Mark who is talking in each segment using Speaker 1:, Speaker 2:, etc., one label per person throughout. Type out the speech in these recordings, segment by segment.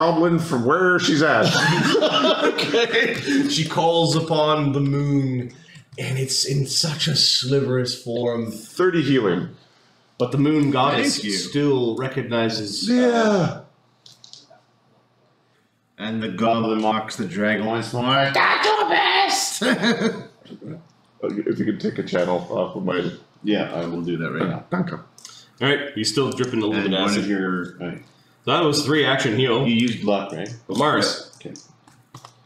Speaker 1: goblin from where she's at.
Speaker 2: okay. She calls upon the moon, and it's in such a sliverous form.
Speaker 1: 30 healing.
Speaker 2: But the moon goddess
Speaker 3: Thank you.
Speaker 2: still recognizes.
Speaker 1: Yeah.
Speaker 3: And the goblin mocks the dragon once more.
Speaker 4: That's your best!
Speaker 1: Uh, If you could take a channel off of my.
Speaker 3: yeah, I will do that right now.
Speaker 1: Thank you.
Speaker 2: All right, he's still dripping a little
Speaker 3: And
Speaker 2: bit
Speaker 3: one of
Speaker 2: acid.
Speaker 3: your. Right.
Speaker 2: That was three action heal.
Speaker 3: You used luck, right?
Speaker 2: But Mars,
Speaker 3: Okay.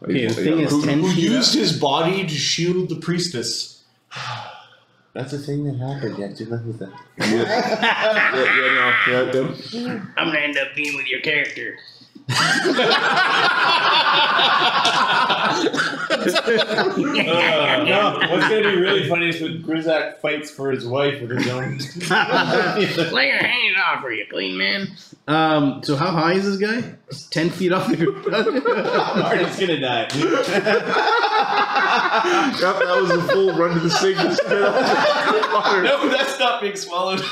Speaker 5: Okay, the thing is
Speaker 2: who,
Speaker 5: 10
Speaker 2: who
Speaker 5: feet
Speaker 2: used
Speaker 5: up.
Speaker 2: his body to shield the priestess.
Speaker 3: That's the thing that happened. Yeah, do nothing with that.
Speaker 1: Yeah, yeah, no, yeah, yeah.
Speaker 4: I'm gonna end up being with your character.
Speaker 6: Uh, no, what's gonna be really funny is when Grizak fights for his wife with his own.
Speaker 4: Lay your hands off her, you clean man.
Speaker 5: Um, so how high is this guy? Ten feet off the ground.
Speaker 6: Marty's gonna die.
Speaker 1: Yep, that was a full run to the sink and spit out the water.
Speaker 6: no, that's not being swallowed.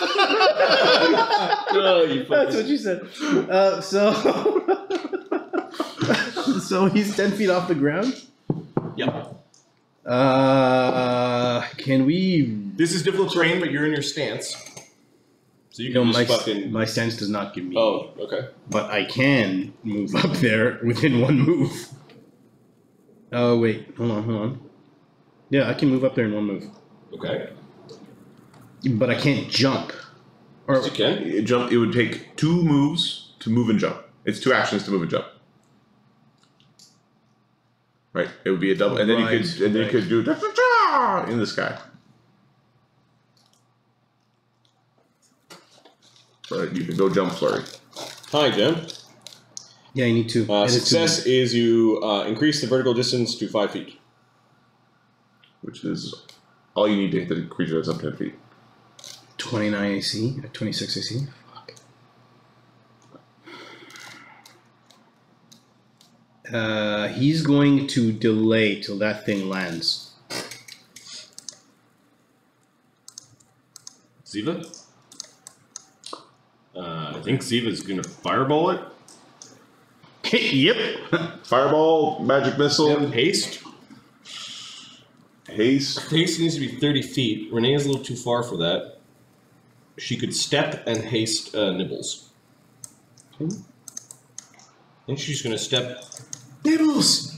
Speaker 2: Oh, you
Speaker 5: That's what you said. Uh, so, so he's ten feet off the ground.
Speaker 2: Yep.
Speaker 5: Uh, can we?
Speaker 2: This is difficult terrain, but you're in your stance. So you
Speaker 5: You
Speaker 2: can
Speaker 5: know, my
Speaker 2: just fucking.
Speaker 5: my stance does not give me.
Speaker 2: Oh, okay.
Speaker 5: but I can move up there within one move. Oh wait, hold on, hold on. Yeah, I can move up there in one move,
Speaker 2: Okay.
Speaker 5: but I can't jump. Or
Speaker 2: Yes, you can.
Speaker 1: It, jump, it would take two moves to move and jump. It's two actions to move and jump. Right. It would be a double, and then you
Speaker 5: Right,
Speaker 1: could and then
Speaker 5: right.
Speaker 1: you could do in the sky. Right. You can go jump flurry.
Speaker 2: Hi, Jim.
Speaker 5: Yeah, you need to.
Speaker 2: Uh,
Speaker 5: edit to
Speaker 2: success is you uh, increase the vertical distance to five feet.
Speaker 1: which is all you need to hit the creature that's up ten feet.
Speaker 5: Twenty-nine AC, uh, twenty-six AC. Fuck. Uh, he's going to delay till that thing lands.
Speaker 2: Ziva? Uh, I think Ziva's gonna fireball it.
Speaker 5: yep.
Speaker 1: Fireball, magic missile,
Speaker 2: Haste.
Speaker 1: haste.
Speaker 2: Haste needs to be 30 feet. Renee is a little too far for that. She could step and haste uh, Nibbles. I think she's gonna step. Nibbles!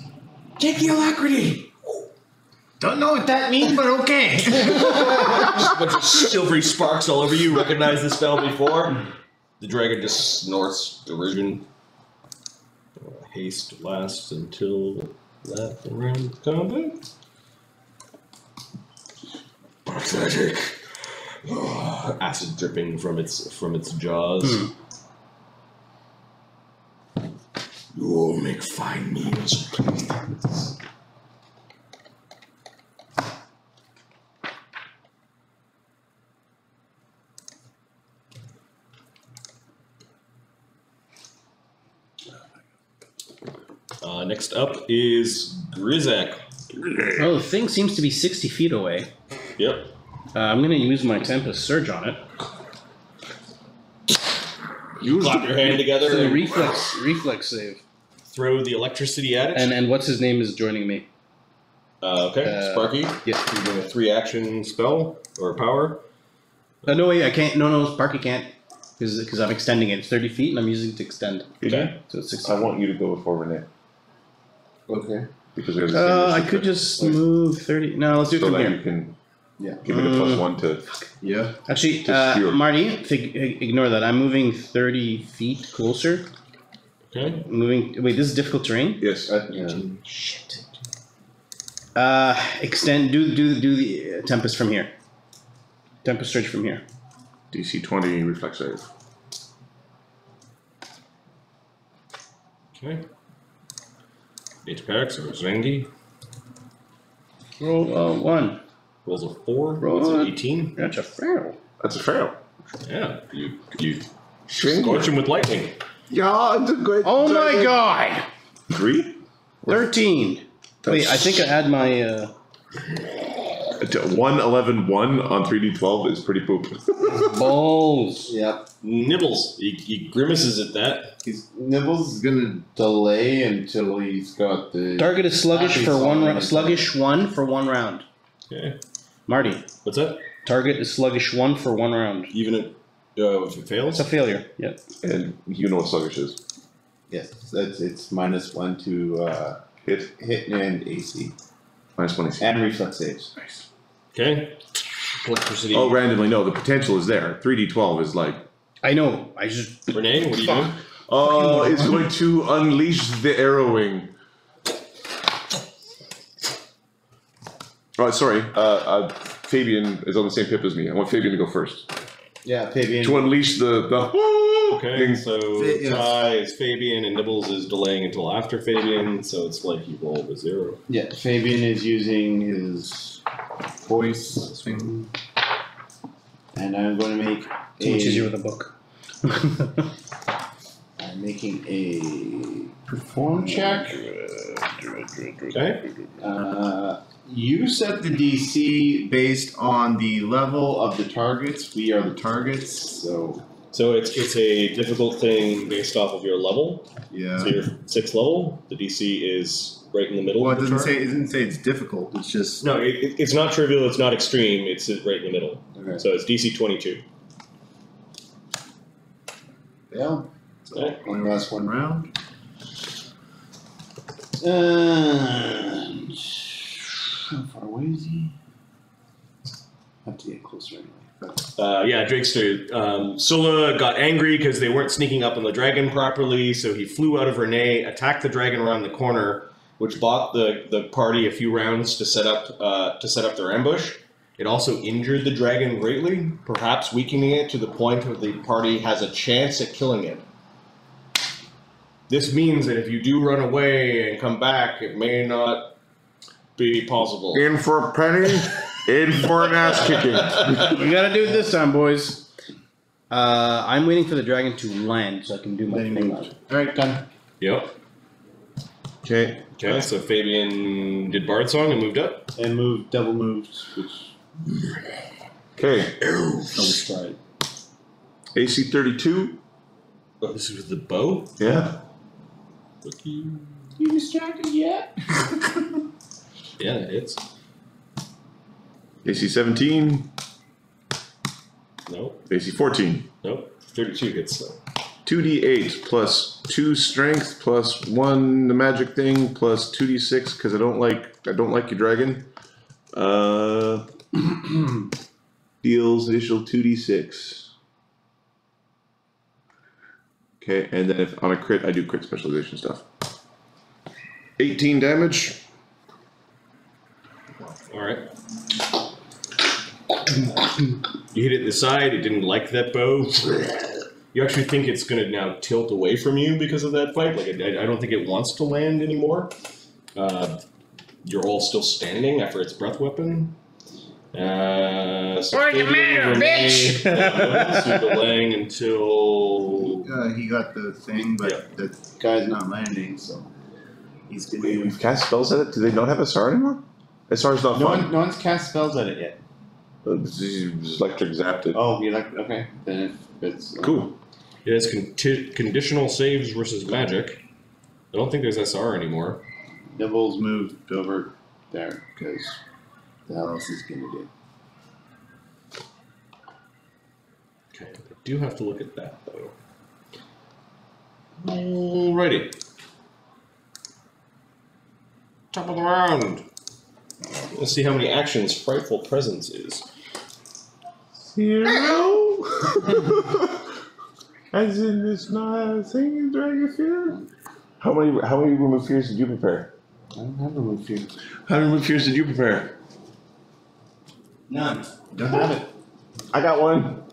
Speaker 2: Take the alacrity!
Speaker 4: Don't know what that means, but okay.
Speaker 2: Just a bunch of silvery sparks all over you. Recognize the spell before? The dragon just snorts derision. Haste lasts until that round of combat. Pathetic. Acid dripping from its from its jaws. Hmm. You will make fine meals, please. Uh, next up is Grizak.
Speaker 5: Oh, the thing seems to be sixty feet away.
Speaker 2: Yep.
Speaker 5: Uh, I'm gonna use my Tempest Surge on it.
Speaker 2: You clap your hand together
Speaker 5: So
Speaker 2: and
Speaker 5: reflex, reflex save.
Speaker 2: throw the electricity at it.
Speaker 5: And and what's his name is joining me.
Speaker 2: uh, okay,
Speaker 5: uh,
Speaker 2: Sparky.
Speaker 5: Yes,
Speaker 2: You're doing a three action spell or power.
Speaker 5: Uh, no way, I can't. No, no, Sparky can't because I'm extending it. It's thirty feet, and I'm using it to extend.
Speaker 2: Okay.
Speaker 5: So it's sixty.
Speaker 1: I want you to go before Renee
Speaker 3: Okay.
Speaker 1: because we have the
Speaker 5: Uh, I could just move thirty. No, let's do it
Speaker 1: so
Speaker 5: from
Speaker 1: that
Speaker 5: here.
Speaker 1: you can
Speaker 3: Yeah.
Speaker 1: give me the
Speaker 5: Mm.
Speaker 1: one to.
Speaker 3: Yeah.
Speaker 5: Actually,
Speaker 1: Just
Speaker 5: uh,
Speaker 1: here.
Speaker 5: Marty, fig- ignore that. I'm moving thirty feet closer.
Speaker 2: Okay.
Speaker 5: Moving. Wait, this is difficult terrain.
Speaker 1: Yes.
Speaker 3: Uh, yeah.
Speaker 5: Shit. Uh, extend. Do do do the uh, tempest from here. Tempest surge from here.
Speaker 1: DC twenty reflex save.
Speaker 2: Okay. Eight packs or Zangi
Speaker 5: Roll uh, one.
Speaker 2: rolls a four.
Speaker 5: Roll
Speaker 2: Rolls an
Speaker 5: it.
Speaker 2: eighteen.
Speaker 5: That's a fail.
Speaker 1: That's a fail.
Speaker 2: Yeah. You you
Speaker 1: Shame.
Speaker 2: scorch him with lightning.
Speaker 1: Yeah, it's a great.
Speaker 5: Oh my god!
Speaker 1: Three.
Speaker 5: Thirteen. Wait, I think I had my. Uh,
Speaker 1: one eleven one on three d twelve is pretty poop.
Speaker 5: Balls.
Speaker 3: Yep.
Speaker 2: Nibbles. He, he grimaces at that.
Speaker 3: He's Nibbles is gonna delay until he's got the
Speaker 5: Target is sluggish
Speaker 3: Happy
Speaker 5: for one. Ra-
Speaker 3: is-
Speaker 5: sluggish one for one round.
Speaker 2: Okay.
Speaker 5: Marty.
Speaker 2: What's that?
Speaker 5: Target is sluggish one for one round.
Speaker 2: Even if, uh, if it fails?
Speaker 5: It's a failure. Yeah.
Speaker 1: and you know what sluggish is.
Speaker 3: Yes, that's it's minus one to uh,
Speaker 1: Hit
Speaker 3: hit and AC
Speaker 1: minus one AC.
Speaker 3: and reflex saves.
Speaker 2: Okay. Electricity.
Speaker 1: Oh, randomly, no, the potential is there. Three d twelve is like
Speaker 5: I know. I just.
Speaker 2: Renee, what are you doing?
Speaker 1: Oh, it's going to unleash the arrowing. Oh, sorry. Uh, uh, Fabian is on the same pip as me. I want Fabian to go first.
Speaker 3: Yeah, Fabian.
Speaker 1: To unleash the the.
Speaker 2: Okay,
Speaker 1: thing.
Speaker 2: so
Speaker 3: Yes.
Speaker 2: Ty is Fabian and Nibbles is delaying until after Fabian, so it's like you roll a zero.
Speaker 3: Yeah, Fabian is using his voice swing, and I'm going to make
Speaker 5: Too much easier with a book.
Speaker 3: I'm making a perform check.
Speaker 2: Okay?
Speaker 3: Uh, you set the DC based on the level of the targets. We are the targets, so
Speaker 2: So it's it's a difficult thing based off of your level.
Speaker 7: Yeah.
Speaker 2: So you're sixth level. The DC is right in the middle
Speaker 7: Well, it
Speaker 2: of the
Speaker 7: doesn't
Speaker 2: chart.
Speaker 7: say it doesn't say it's difficult. It's just
Speaker 2: No, it, it- it's not trivial. It's not extreme. It's right in the middle.
Speaker 3: okay.
Speaker 2: So it's DC twenty two.
Speaker 3: Yeah.
Speaker 2: Okay.
Speaker 3: One last one.
Speaker 7: round.
Speaker 3: And how far away is he? Have to get closer anyway.
Speaker 2: Uh, yeah, Drakester. Um, Sula got angry because they weren't sneaking up on the dragon properly, so he flew out of Renee, attacked the dragon around the corner, which bought the, the party a few rounds to set up uh, to set up their ambush. It also injured the dragon greatly, perhaps weakening it to the point where the party has a chance at killing it. This means that if you do run away and come back, it may not be possible.
Speaker 1: In for a penny, in for an ass kicking.
Speaker 5: we gotta do it this time, boys. Uh, I'm waiting for the dragon to land so I can do my thing.
Speaker 3: All right, done.
Speaker 2: Yep.
Speaker 1: Okay.
Speaker 2: Okay, so Fabian did Bard Song and moved up.
Speaker 3: And moved, double moved, which
Speaker 1: Okay.
Speaker 3: double stride.
Speaker 1: AC thirty two.
Speaker 2: Oh, this is with the bow?
Speaker 1: Yeah.
Speaker 2: You.
Speaker 3: You distracted yet?
Speaker 2: Yeah, it hits.
Speaker 1: AC seventeen.
Speaker 2: Nope,
Speaker 1: AC fourteen.
Speaker 2: nope. 32 hits though.
Speaker 1: Two D eight plus two strength plus one the magic thing plus two D six because I don't like I don't like your dragon. Uh, deals initial two D six. Okay, and then if on a crit I do crit specialization stuff. Eighteen damage.
Speaker 2: Alright. You hit it in the side, it didn't like that bow. You actually think it's going to now tilt away from you because of that fight. Like, I, I don't think it wants to land anymore. Uh, you're all still standing after its breath weapon. Uh, so
Speaker 4: Where's the matter, bitch?
Speaker 2: uh, so delaying until
Speaker 7: Uh, he got the thing, but
Speaker 2: Yeah.
Speaker 7: the guy's not landing, so he's gonna.
Speaker 1: Wait, we've cast spells at it. Do they not have SR anymore? SR is not
Speaker 3: No
Speaker 1: fun.
Speaker 3: one, no one's cast spells at it yet.
Speaker 1: Uh, Electric zapped it.
Speaker 3: Oh, you like okay? Then if it's uh,
Speaker 1: Cool.
Speaker 2: It has conti- conditional saves versus magic. I don't think there's SR anymore.
Speaker 3: Nibbles moved over there because the hell else is gonna do?
Speaker 2: Okay, I do have to look at that though. Alrighty. Top of the round. Let's see how many actions Frightful Presence is.
Speaker 1: Zero. As in this not thing, Dragon Fear. How many how many remove fears did you prepare?
Speaker 3: I don't have a move here.
Speaker 1: How many remove fears did you prepare?
Speaker 3: None. Don't have it.
Speaker 1: I got one.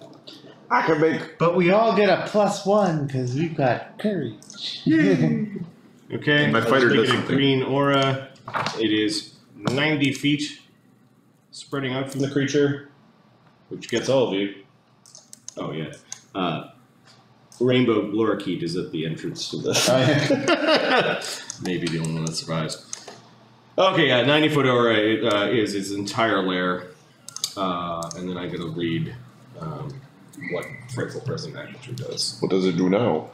Speaker 1: I can make.
Speaker 3: But we all get a plus one because we've got courage.
Speaker 2: Okay,
Speaker 1: My fighter does
Speaker 2: it a
Speaker 1: something.
Speaker 2: green aura. It is 90 feet spreading out from the creature, which gets all of you. Oh, yeah. Uh, Rainbow Lorikeet is at the entrance to the. Maybe the only one that survives. Okay, yeah, 90 foot array uh, is his entire lair. Uh, and then I gotta read um, what Frightful Presence actually does.
Speaker 1: What does it do now?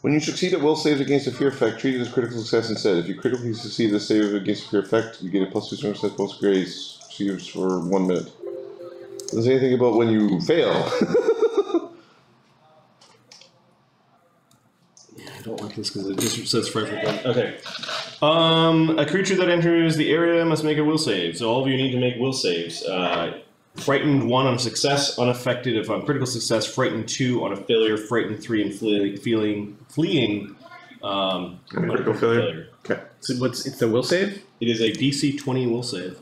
Speaker 1: When you succeed at will saves against a fear effect, treat it as critical success instead. If you critically succeed at a save against a fear effect, you get a plus two strength set bonus grace receives for one minute. Doesn't say anything about when you fail.
Speaker 2: yeah, I don't like this because it just says Frightful Presence. Okay. Um, a creature that enters the area must make a will save. So all of you need to make will saves. Uh, frightened one on success, unaffected if on critical success. Frightened two on a failure. Frightened three and flee- feeling fleeing. Um,
Speaker 1: On a critical failure? Okay.
Speaker 5: So what's it's the will save?
Speaker 2: It is a DC 20 will save.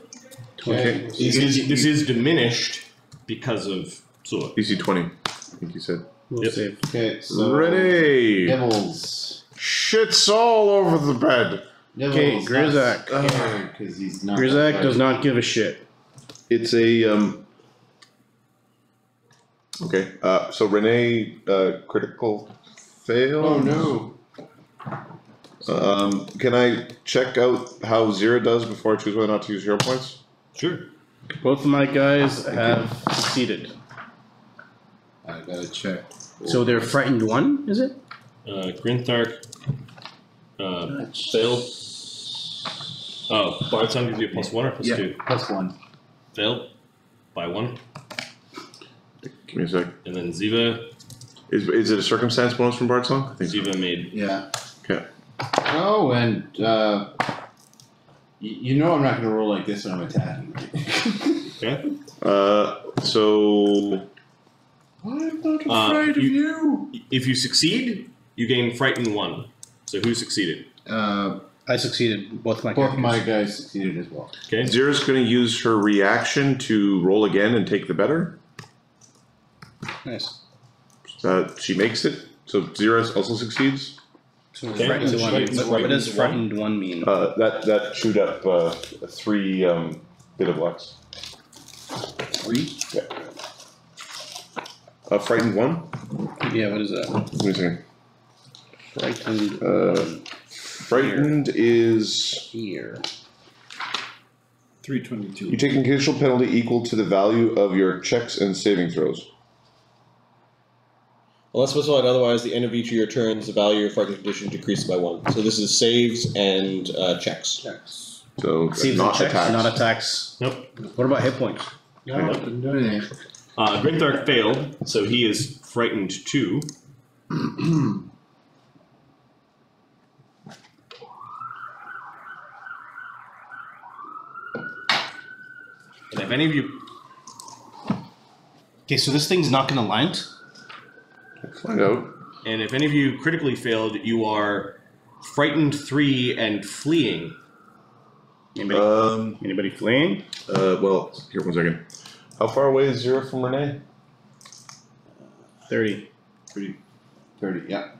Speaker 5: Okay.
Speaker 2: This is, this is diminished because of Zula.
Speaker 1: DC 20, I think you said.
Speaker 5: Will
Speaker 2: Yep.
Speaker 5: save.
Speaker 3: Okay, so
Speaker 1: Renee!
Speaker 3: Nibbles.
Speaker 1: Shit's all over the bed.
Speaker 3: Nibbles.
Speaker 5: Okay, Grizak.
Speaker 3: scared 'cause he's not.
Speaker 5: Grizak does not give a shit.
Speaker 1: It's a, um. Okay, uh, so Renee, uh, critical fail?
Speaker 3: Oh no.
Speaker 1: Um, can I check out how Zira does before I choose whether or not to use hero points?
Speaker 2: Sure.
Speaker 5: Both of my guys have succeeded.
Speaker 3: I gotta check.
Speaker 5: So they're frightened one, is it?
Speaker 2: Uh, Grinthark uh, failed. Oh, Bard Song gives you a plus one or plus
Speaker 7: Yeah.
Speaker 2: two?
Speaker 7: Plus one.
Speaker 2: Failed by one.
Speaker 1: Give me a sec.
Speaker 2: And then Ziva,
Speaker 1: Is, is it a circumstance bonus from Bard Song? I think so.
Speaker 2: Ziva made
Speaker 7: Yeah.
Speaker 1: Okay.
Speaker 3: Oh, and uh, y- you know I'm not gonna roll like this when I'm attacking.
Speaker 2: okay.
Speaker 1: Uh, so
Speaker 3: I'm not
Speaker 2: Uh,
Speaker 3: afraid of
Speaker 2: you-
Speaker 3: you.
Speaker 2: If you succeed, you gain frightened one. So who succeeded?
Speaker 3: Uh,
Speaker 5: I succeeded. Both my
Speaker 3: both
Speaker 5: characters.
Speaker 3: my guys succeeded as well.
Speaker 2: Okay.
Speaker 1: Zira's going to use her reaction to roll again and take the better.
Speaker 5: Nice.
Speaker 1: Uh, she makes it. So Zira also succeeds.
Speaker 5: So
Speaker 2: Okay,
Speaker 5: frightened
Speaker 2: so
Speaker 5: one.
Speaker 2: frightened-
Speaker 5: What, what does
Speaker 2: frightened
Speaker 5: frightened one mean?
Speaker 1: Uh, that that chewed up uh, three um, bit of lux.
Speaker 3: Three.
Speaker 1: Uh, frightened one.
Speaker 5: yeah, what is that?
Speaker 1: Let me see.
Speaker 5: Frightened
Speaker 1: Uh, frightened is
Speaker 5: here.
Speaker 7: Three twenty-two.
Speaker 1: you take an additional penalty equal to the value of your checks and saving throws.
Speaker 8: Unless specified otherwise, the end of each of your turns, the value of your frightened condition decreases by one. So this is saves and uh, checks.
Speaker 5: Checks.
Speaker 1: So
Speaker 5: Saves
Speaker 1: not
Speaker 5: and checks,
Speaker 1: attacks.
Speaker 5: not attacks.
Speaker 2: Nope.
Speaker 5: What about hit points?
Speaker 3: No, didn't do anything.
Speaker 2: Uh, Grinthark failed, so he is frightened two. And if any of you
Speaker 5: Okay, so this thing's not gonna land.
Speaker 1: Find out.
Speaker 2: And if any of you critically failed, you are frightened three and fleeing.
Speaker 5: Anybody,
Speaker 1: Um.
Speaker 5: anybody fleeing?
Speaker 1: Uh. Well, here one second. How far away is Zero from Renee?
Speaker 5: Thirty.
Speaker 3: Pretty. Thirty. Yeah.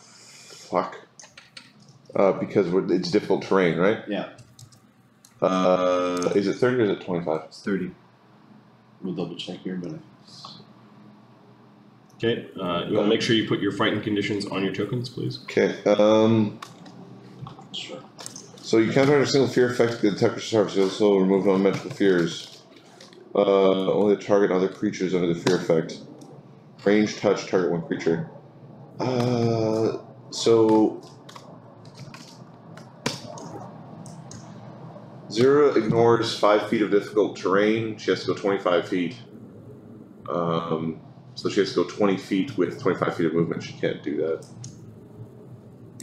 Speaker 1: Fuck. Uh, because we're- it's difficult terrain, right?
Speaker 3: Yeah.
Speaker 1: Uh, is it thirty or is it twenty-five?
Speaker 7: It's thirty.
Speaker 3: We'll double check here, but it's-
Speaker 2: Okay, uh, you want to make sure you put your frightened conditions on your tokens, please.
Speaker 1: Okay. Um.
Speaker 3: sure.
Speaker 1: So you counter a single fear effect the attacker surface. You also remove non-magical fears. Uh, only the target and other creatures under the fear effect. Range touch target one creature. Uh, so Zero ignores five feet of difficult terrain. She has to go twenty-five feet. Um, so she has to go twenty feet with twenty-five feet of movement. She can't do that.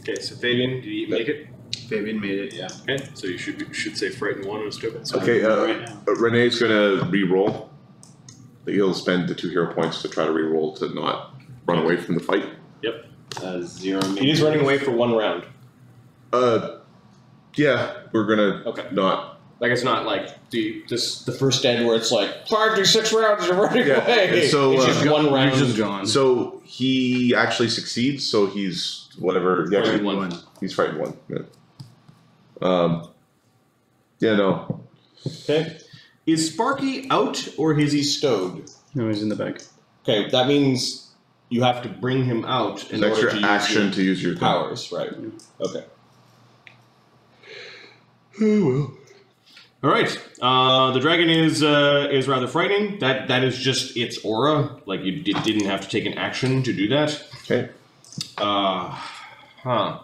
Speaker 2: Okay, so Fabian, did you make it?
Speaker 7: Fabian made it.
Speaker 3: Yeah.
Speaker 2: Okay, so you should should say frightened one on his tokens.
Speaker 1: Okay,
Speaker 3: Right
Speaker 1: uh,
Speaker 3: now.
Speaker 1: uh, Renee's gonna re-roll. He'll spend the two hero points to try to re-roll to not run away from the fight. Yep.
Speaker 3: Uh, zero.
Speaker 2: He is running away for one round.
Speaker 1: Uh, yeah, we're gonna
Speaker 2: Okay.
Speaker 1: not.
Speaker 2: Like it's not like the this the first dead where it's like five to six rounds you're running
Speaker 1: Yeah,
Speaker 2: away.
Speaker 1: and so,
Speaker 2: it's
Speaker 1: uh,
Speaker 2: just one round.
Speaker 5: You're just gone.
Speaker 1: So he actually succeeds. So he's whatever. He actually,
Speaker 2: one.
Speaker 1: he's frightened one. Yeah. Um. Yeah. No.
Speaker 2: Okay. Is Sparky out or is he stowed?
Speaker 5: No, he's in the bag.
Speaker 8: Okay, that means
Speaker 2: You have to bring him out in
Speaker 1: It's
Speaker 2: order
Speaker 1: extra
Speaker 2: to use
Speaker 1: action
Speaker 2: your
Speaker 1: to use your thing.
Speaker 2: powers, right? Okay.
Speaker 1: Oh well.
Speaker 2: All right. Uh, the dragon is uh, is rather frightening. That that is just its aura. Like you did, didn't have to take an action to do that.
Speaker 1: Okay.
Speaker 2: Uh, huh.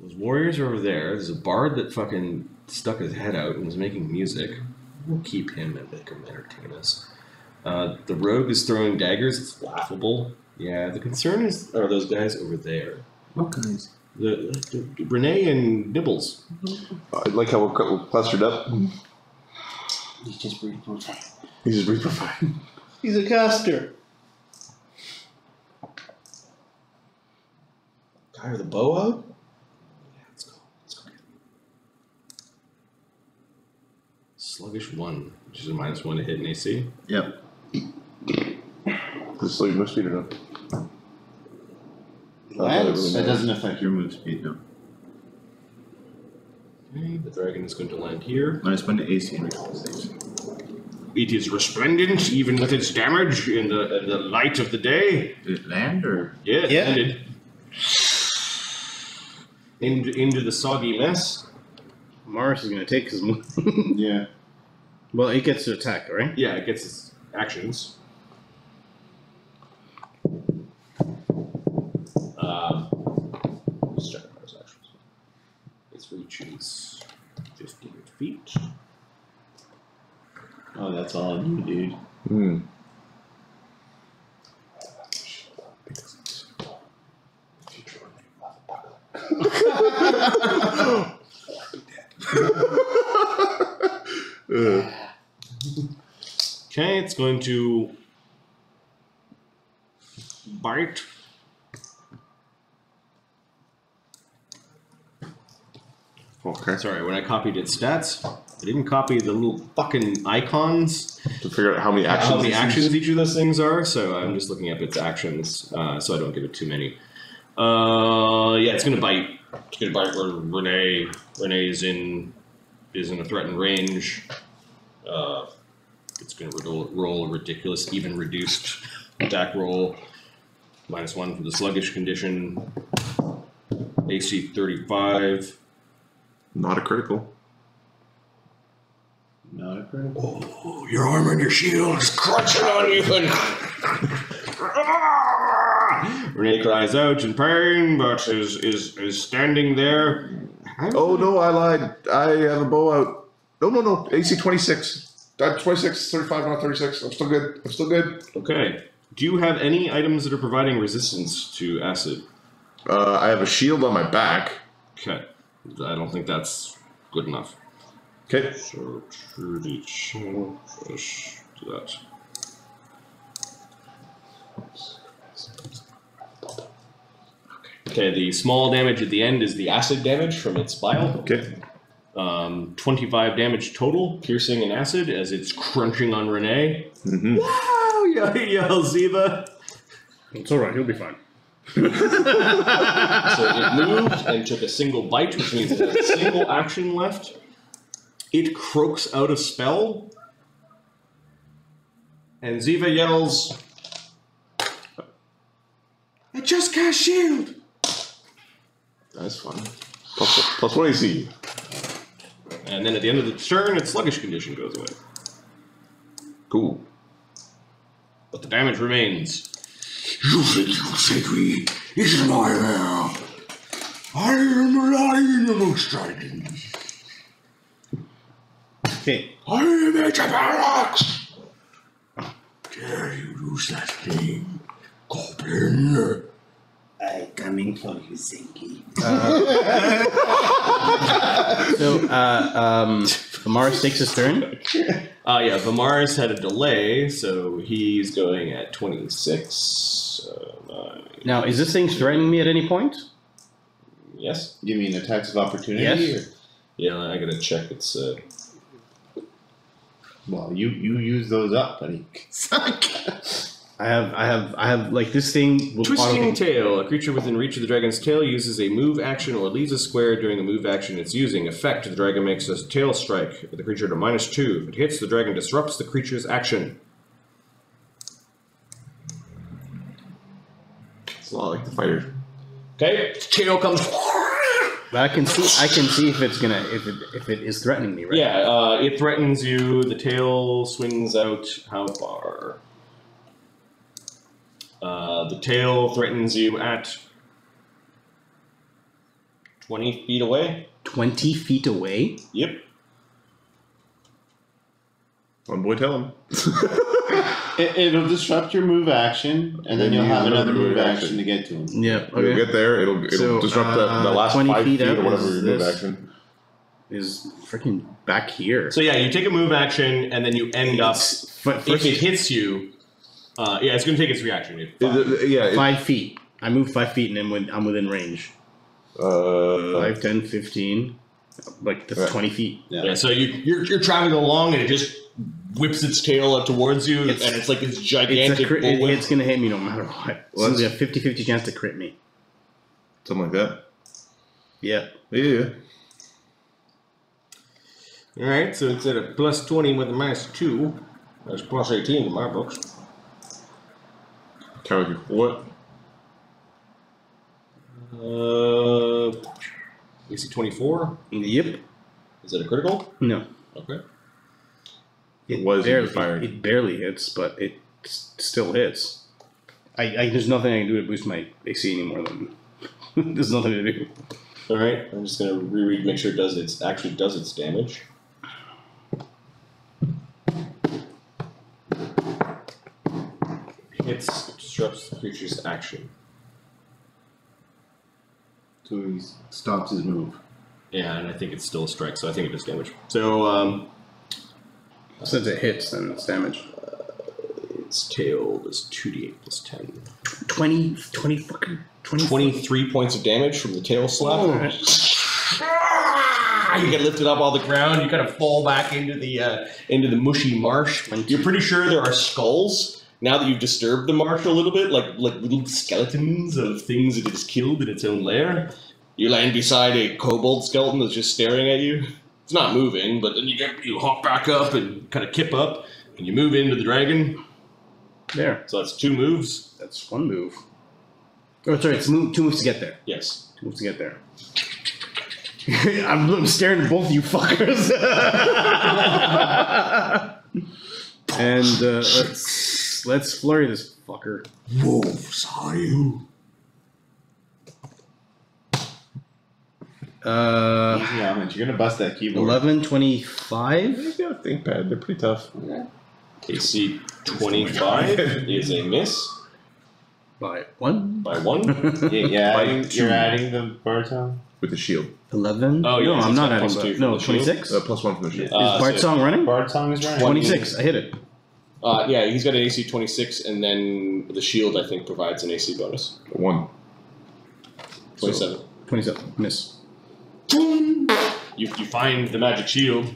Speaker 2: Those warriors are over there. There's a bard that fucking stuck his head out and was making music. We'll keep him and make him entertain us. Uh, the rogue is throwing daggers. It's laughable. Yeah. The concern is are those guys over there.
Speaker 7: What guys?
Speaker 2: The, the Renee and Nibbles.
Speaker 1: I like how we're, we're clustered up.
Speaker 7: He's just breathing on fire.
Speaker 1: He's just breathing fine.
Speaker 5: He's a caster.
Speaker 8: Guy with a bow out?
Speaker 2: Yeah, let's go. Let's go. Sluggish one, which is a minus one to hit an AC.
Speaker 3: Yep.
Speaker 1: Does slow your move speed or not?
Speaker 3: That doesn't affect your move speed, no.
Speaker 2: Okay, the dragon is going to land here.
Speaker 3: Minus one to AC and reflex saves.
Speaker 2: It is resplendent, even with its damage in the in the light of the day.
Speaker 3: Did it land or?
Speaker 2: Yeah, it
Speaker 5: Yeah.
Speaker 2: landed. Into, into the soggy mess.
Speaker 5: Morris is gonna take his move.
Speaker 3: Yeah.
Speaker 5: well, it gets to attack, right?
Speaker 2: Yeah, it gets its actions. 15.
Speaker 3: Oh, that's all on you, dude.
Speaker 1: Hmm. Uh,
Speaker 2: Okay, it's going to bite.
Speaker 1: Okay.
Speaker 2: Sorry, when I copied its stats, I didn't copy the little fucking icons.
Speaker 1: To figure out how many actions.
Speaker 2: How many actions each of those things are, so I'm just looking up its actions, uh, so I don't give it too many. Uh, yeah, it's gonna bite. It's gonna bite Re- Renee. Renee is in is in a threatened range. Uh, it's gonna roll, roll a ridiculous, even reduced attack roll. Minus one for the sluggish condition. AC 35.
Speaker 1: Not a critical.
Speaker 3: Not a critical.
Speaker 2: Oh, your armor and your shield is crunching on you. And Renee cries out in pain, but is is is standing there.
Speaker 1: Oh no, I lied. I have a bow out. No, no, no. AC 26. Uh, 26, 35, not 36. I'm still good. I'm still good.
Speaker 2: Okay. Do you have any items that are providing resistance to acid?
Speaker 1: Uh, I have a shield on my back.
Speaker 2: Okay. I don't think that's good enough.
Speaker 1: Okay.
Speaker 2: So truly push to that. Okay, the small damage at the end is the acid damage from its bile.
Speaker 1: Okay.
Speaker 2: Um, 25 damage total, piercing and acid, as it's crunching on Renee.
Speaker 1: Mm-hmm.
Speaker 2: Wow, yeah, yells Ziva.
Speaker 5: It's all right. He'll be fine.
Speaker 2: So it moved and took a single bite, which means it has a single action left. It croaks out a spell. And Ziva yells, I just cast shield!
Speaker 1: That's fun. Plus, plus one AC.
Speaker 2: And then at the end of the turn, its sluggish condition goes away.
Speaker 1: Cool.
Speaker 2: But the damage remains.
Speaker 9: You think you will take me? It is my will. I am the lion amongst dragons.
Speaker 5: Okay.
Speaker 9: I am at your barracks. Dare you do that thing, goblin?
Speaker 7: I coming for you, Zinky.
Speaker 5: So, uh, um, Morris takes his turn.
Speaker 2: Uh, yeah, Vamaris had a delay, so he's going at 26. Uh.
Speaker 5: Now, is this thing threatening me at any point?
Speaker 2: Yes?
Speaker 3: You mean attacks of opportunity?
Speaker 5: Yes.
Speaker 3: or-
Speaker 2: Yeah, I gotta check. It's uh,
Speaker 3: Well, you you use those up, buddy. Suck.
Speaker 5: I have, I have, I have. Like this thing will
Speaker 2: Twisting
Speaker 5: auto-
Speaker 2: Tail. A creature within reach of the dragon's tail uses a move action or leaves a square during the move action it's using. Effect: The dragon makes a tail strike with the creature to minus two. If it hits, the dragon disrupts the creature's action.
Speaker 1: It's a lot like the fighter.
Speaker 2: Okay, tail comes.
Speaker 5: But I can see. I can see if it's gonna. If it if it is threatening me, right?
Speaker 2: Yeah, uh, it threatens you. The tail swings out how far? Uh, the tail threatens you at 20 feet away.
Speaker 5: Twenty feet away.
Speaker 2: Yep.
Speaker 1: One boy, tell him.
Speaker 3: It, it'll disrupt your move action, and then,
Speaker 1: Then
Speaker 3: you'll
Speaker 1: use
Speaker 3: have
Speaker 1: another
Speaker 3: another move
Speaker 1: move
Speaker 3: action.
Speaker 1: action.
Speaker 3: to get to him.
Speaker 5: Yeah.
Speaker 1: You'll get there. It'll it'll
Speaker 5: So,
Speaker 1: disrupt the, the
Speaker 5: uh,
Speaker 1: last
Speaker 5: 20
Speaker 1: five
Speaker 5: feet
Speaker 1: feet, or whatever
Speaker 5: is
Speaker 1: your move action.
Speaker 5: Is freaking back here.
Speaker 2: So yeah, you take a move action, and then you end up.
Speaker 5: But
Speaker 2: If it hits you, uh, yeah, it's going to take its reaction. If-
Speaker 1: Is it- yeah. it-
Speaker 5: five feet. I move five feet and then when I'm within range.
Speaker 1: uh,
Speaker 5: Five, 10, 15. Like that's
Speaker 1: Right.
Speaker 5: twenty feet.
Speaker 2: Yeah. so you you're, you're traveling along, and it just whips its tail up towards you,
Speaker 5: It's-
Speaker 2: and it's like this
Speaker 5: It's,
Speaker 2: gigantic
Speaker 5: a crit, it-
Speaker 2: bullwhip.
Speaker 5: it's gonna hit me no matter what. Well,
Speaker 1: Since-
Speaker 5: there's a 50-50 chance to crit me.
Speaker 1: something like that.
Speaker 5: Yeah.
Speaker 1: Yeah. yeah.
Speaker 2: All right, so it's at a plus twenty with a minus two. That's plus eighteen in my books.
Speaker 1: Kind of like what?
Speaker 2: Uh, AC twenty four.
Speaker 5: Yep.
Speaker 2: Is that a critical?
Speaker 5: No.
Speaker 2: Okay.
Speaker 5: It
Speaker 1: Was
Speaker 5: barely,
Speaker 1: fired.
Speaker 5: It, barely hits, but it s- still hits. I, I there's nothing I can do to boost my AC anymore than there's nothing to do.
Speaker 2: All right. I'm just gonna reread, make sure it does its actually does its damage. Hits disrupts the creature's action.
Speaker 3: So he stops his move.
Speaker 2: Yeah, and I think it's still a strike, so I think it does damage. So um,
Speaker 5: Since it hits, then it's damage.
Speaker 2: its tail does two d eight plus ten.
Speaker 5: 20, 20 fucking 20.
Speaker 2: 23 points of damage from the tail slap. Ah, You get lifted up off the ground. You kind of fall back into the uh, into the mushy marsh. You're pretty sure there are skulls now that you've disturbed the marsh a little bit, like like little skeletons of things that it has killed in its own lair. You land beside a kobold skeleton that's just staring at you. It's not moving, but then you get you hop back up and kind of kip up, and you move into the dragon.
Speaker 5: There.
Speaker 2: So that's two moves.
Speaker 5: That's one move. Oh, sorry, it's move, two moves to get there.
Speaker 2: Yes.
Speaker 5: Two moves to get there. I'm, I'm staring at both you fuckers. and uh, let's let's flurry this fucker.
Speaker 9: Wolves, are you?
Speaker 5: Uh,
Speaker 3: Easy on it. You're gonna bust that keyboard.
Speaker 5: 11, 25.
Speaker 1: You got a ThinkPad. They're pretty tough. Yeah.
Speaker 2: AC 25 is a miss
Speaker 5: By one.
Speaker 2: by one.
Speaker 3: Yeah, yeah
Speaker 1: By
Speaker 3: adding,
Speaker 1: two.
Speaker 3: you're adding the bar tone.
Speaker 1: With the shield.
Speaker 5: 11.
Speaker 2: Oh, yeah,
Speaker 5: no, I'm not adding.
Speaker 2: plus two
Speaker 5: But,
Speaker 2: from
Speaker 5: no, 26.
Speaker 1: Uh, plus one from the shield.
Speaker 2: Uh,
Speaker 5: Is Bart
Speaker 2: so-
Speaker 5: song running?
Speaker 3: Bard song is running.
Speaker 5: 26. I hit it.
Speaker 2: Uh, yeah, he's got an AC 26, and then the shield, I think, provides an AC bonus.
Speaker 1: One.
Speaker 2: 27.
Speaker 5: 27. Miss.
Speaker 2: You, you find the magic shield.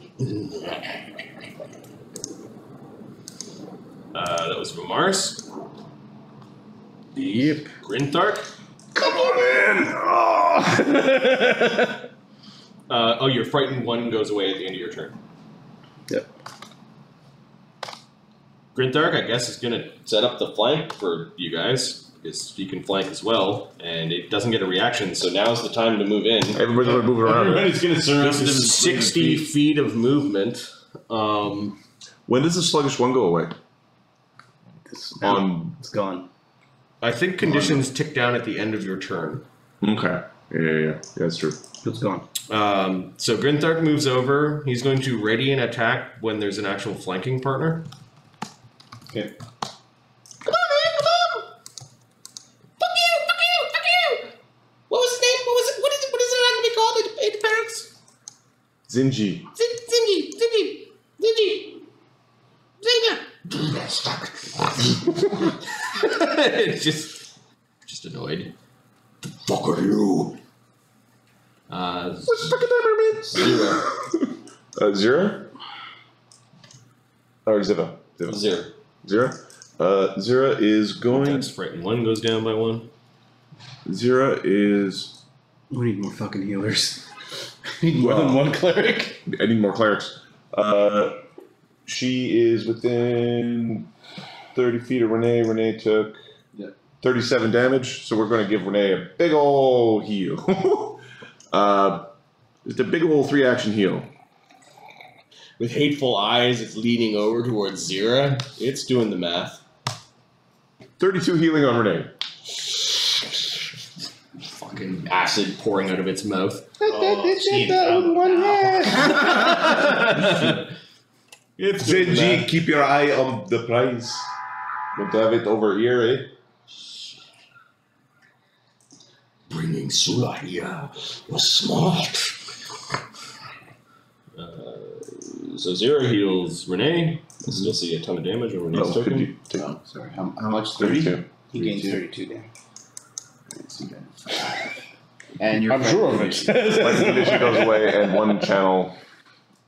Speaker 2: Uh, that was from Mars.
Speaker 5: Yep.
Speaker 2: Grinthark.
Speaker 5: Come on in. Oh.
Speaker 2: Uh, oh, your frightened one goes away at the end of your turn.
Speaker 5: Yep.
Speaker 2: Grinthark, I guess, is going to set up the flank for you guys because he can flank as well, and it doesn't get a reaction. So now's the time to move in.
Speaker 1: Everybody's gonna move around.
Speaker 3: Everybody's gonna surround
Speaker 2: This
Speaker 3: him.
Speaker 2: is sixty feet of movement. Um,
Speaker 1: When does the sluggish one go away?
Speaker 5: This,
Speaker 1: On
Speaker 5: it's gone.
Speaker 2: I think conditions tick down at the end of your turn.
Speaker 1: okay. Yeah, yeah, yeah. Yeah, that's true.
Speaker 5: It's gone.
Speaker 2: Um, so Grinthark moves over. He's going to ready an attack when there's an actual flanking partner.
Speaker 3: Okay.
Speaker 4: Come on, man, come on! Fuck you, fuck you, fuck you! What was his name? What was it? What is it? What is it going to be called in, in barracks?
Speaker 1: Zinji.
Speaker 4: Zin- Zingy, Zingy, Zingy, Zinga.
Speaker 2: it's just, just annoyed.
Speaker 9: The Fuck are you?
Speaker 2: Uh,
Speaker 1: Zero. Uh, zero? Or Ziva. Ziva.
Speaker 2: zero.
Speaker 1: Zero? Uh, Zira is going.
Speaker 2: That's frightened. One goes down by one.
Speaker 1: Zira is.
Speaker 5: We need more fucking healers. we need more
Speaker 1: Well-
Speaker 5: than one cleric.
Speaker 1: I need more clerics. Uh, she is within 30 feet of Renee. Renee took 37 damage, so we're going to give Renee a big ol' heal. uh, just a big ol' three action heal.
Speaker 8: With hateful eyes, it's leaning over towards Zira. It's doing the math.
Speaker 1: 32 healing on Renee.
Speaker 8: Fucking acid pouring out of its mouth.
Speaker 3: Oh, she's out now.
Speaker 8: It's doing the
Speaker 1: Zenji,
Speaker 8: math.
Speaker 1: keep your eye on the prize. Don't have it over here, eh?
Speaker 9: Bringing Sula here was smart.
Speaker 2: So zero heals Renee. I still see a ton of damage on Renee's
Speaker 1: Oh,
Speaker 2: token.
Speaker 1: 50,
Speaker 3: Oh, sorry. How, how much? 30?
Speaker 1: 32.
Speaker 7: He gains
Speaker 3: 32.
Speaker 7: 32 damage.
Speaker 3: So you got five. And your
Speaker 5: I'm sure of
Speaker 3: fight
Speaker 5: it.
Speaker 1: Life condition goes away, and one channel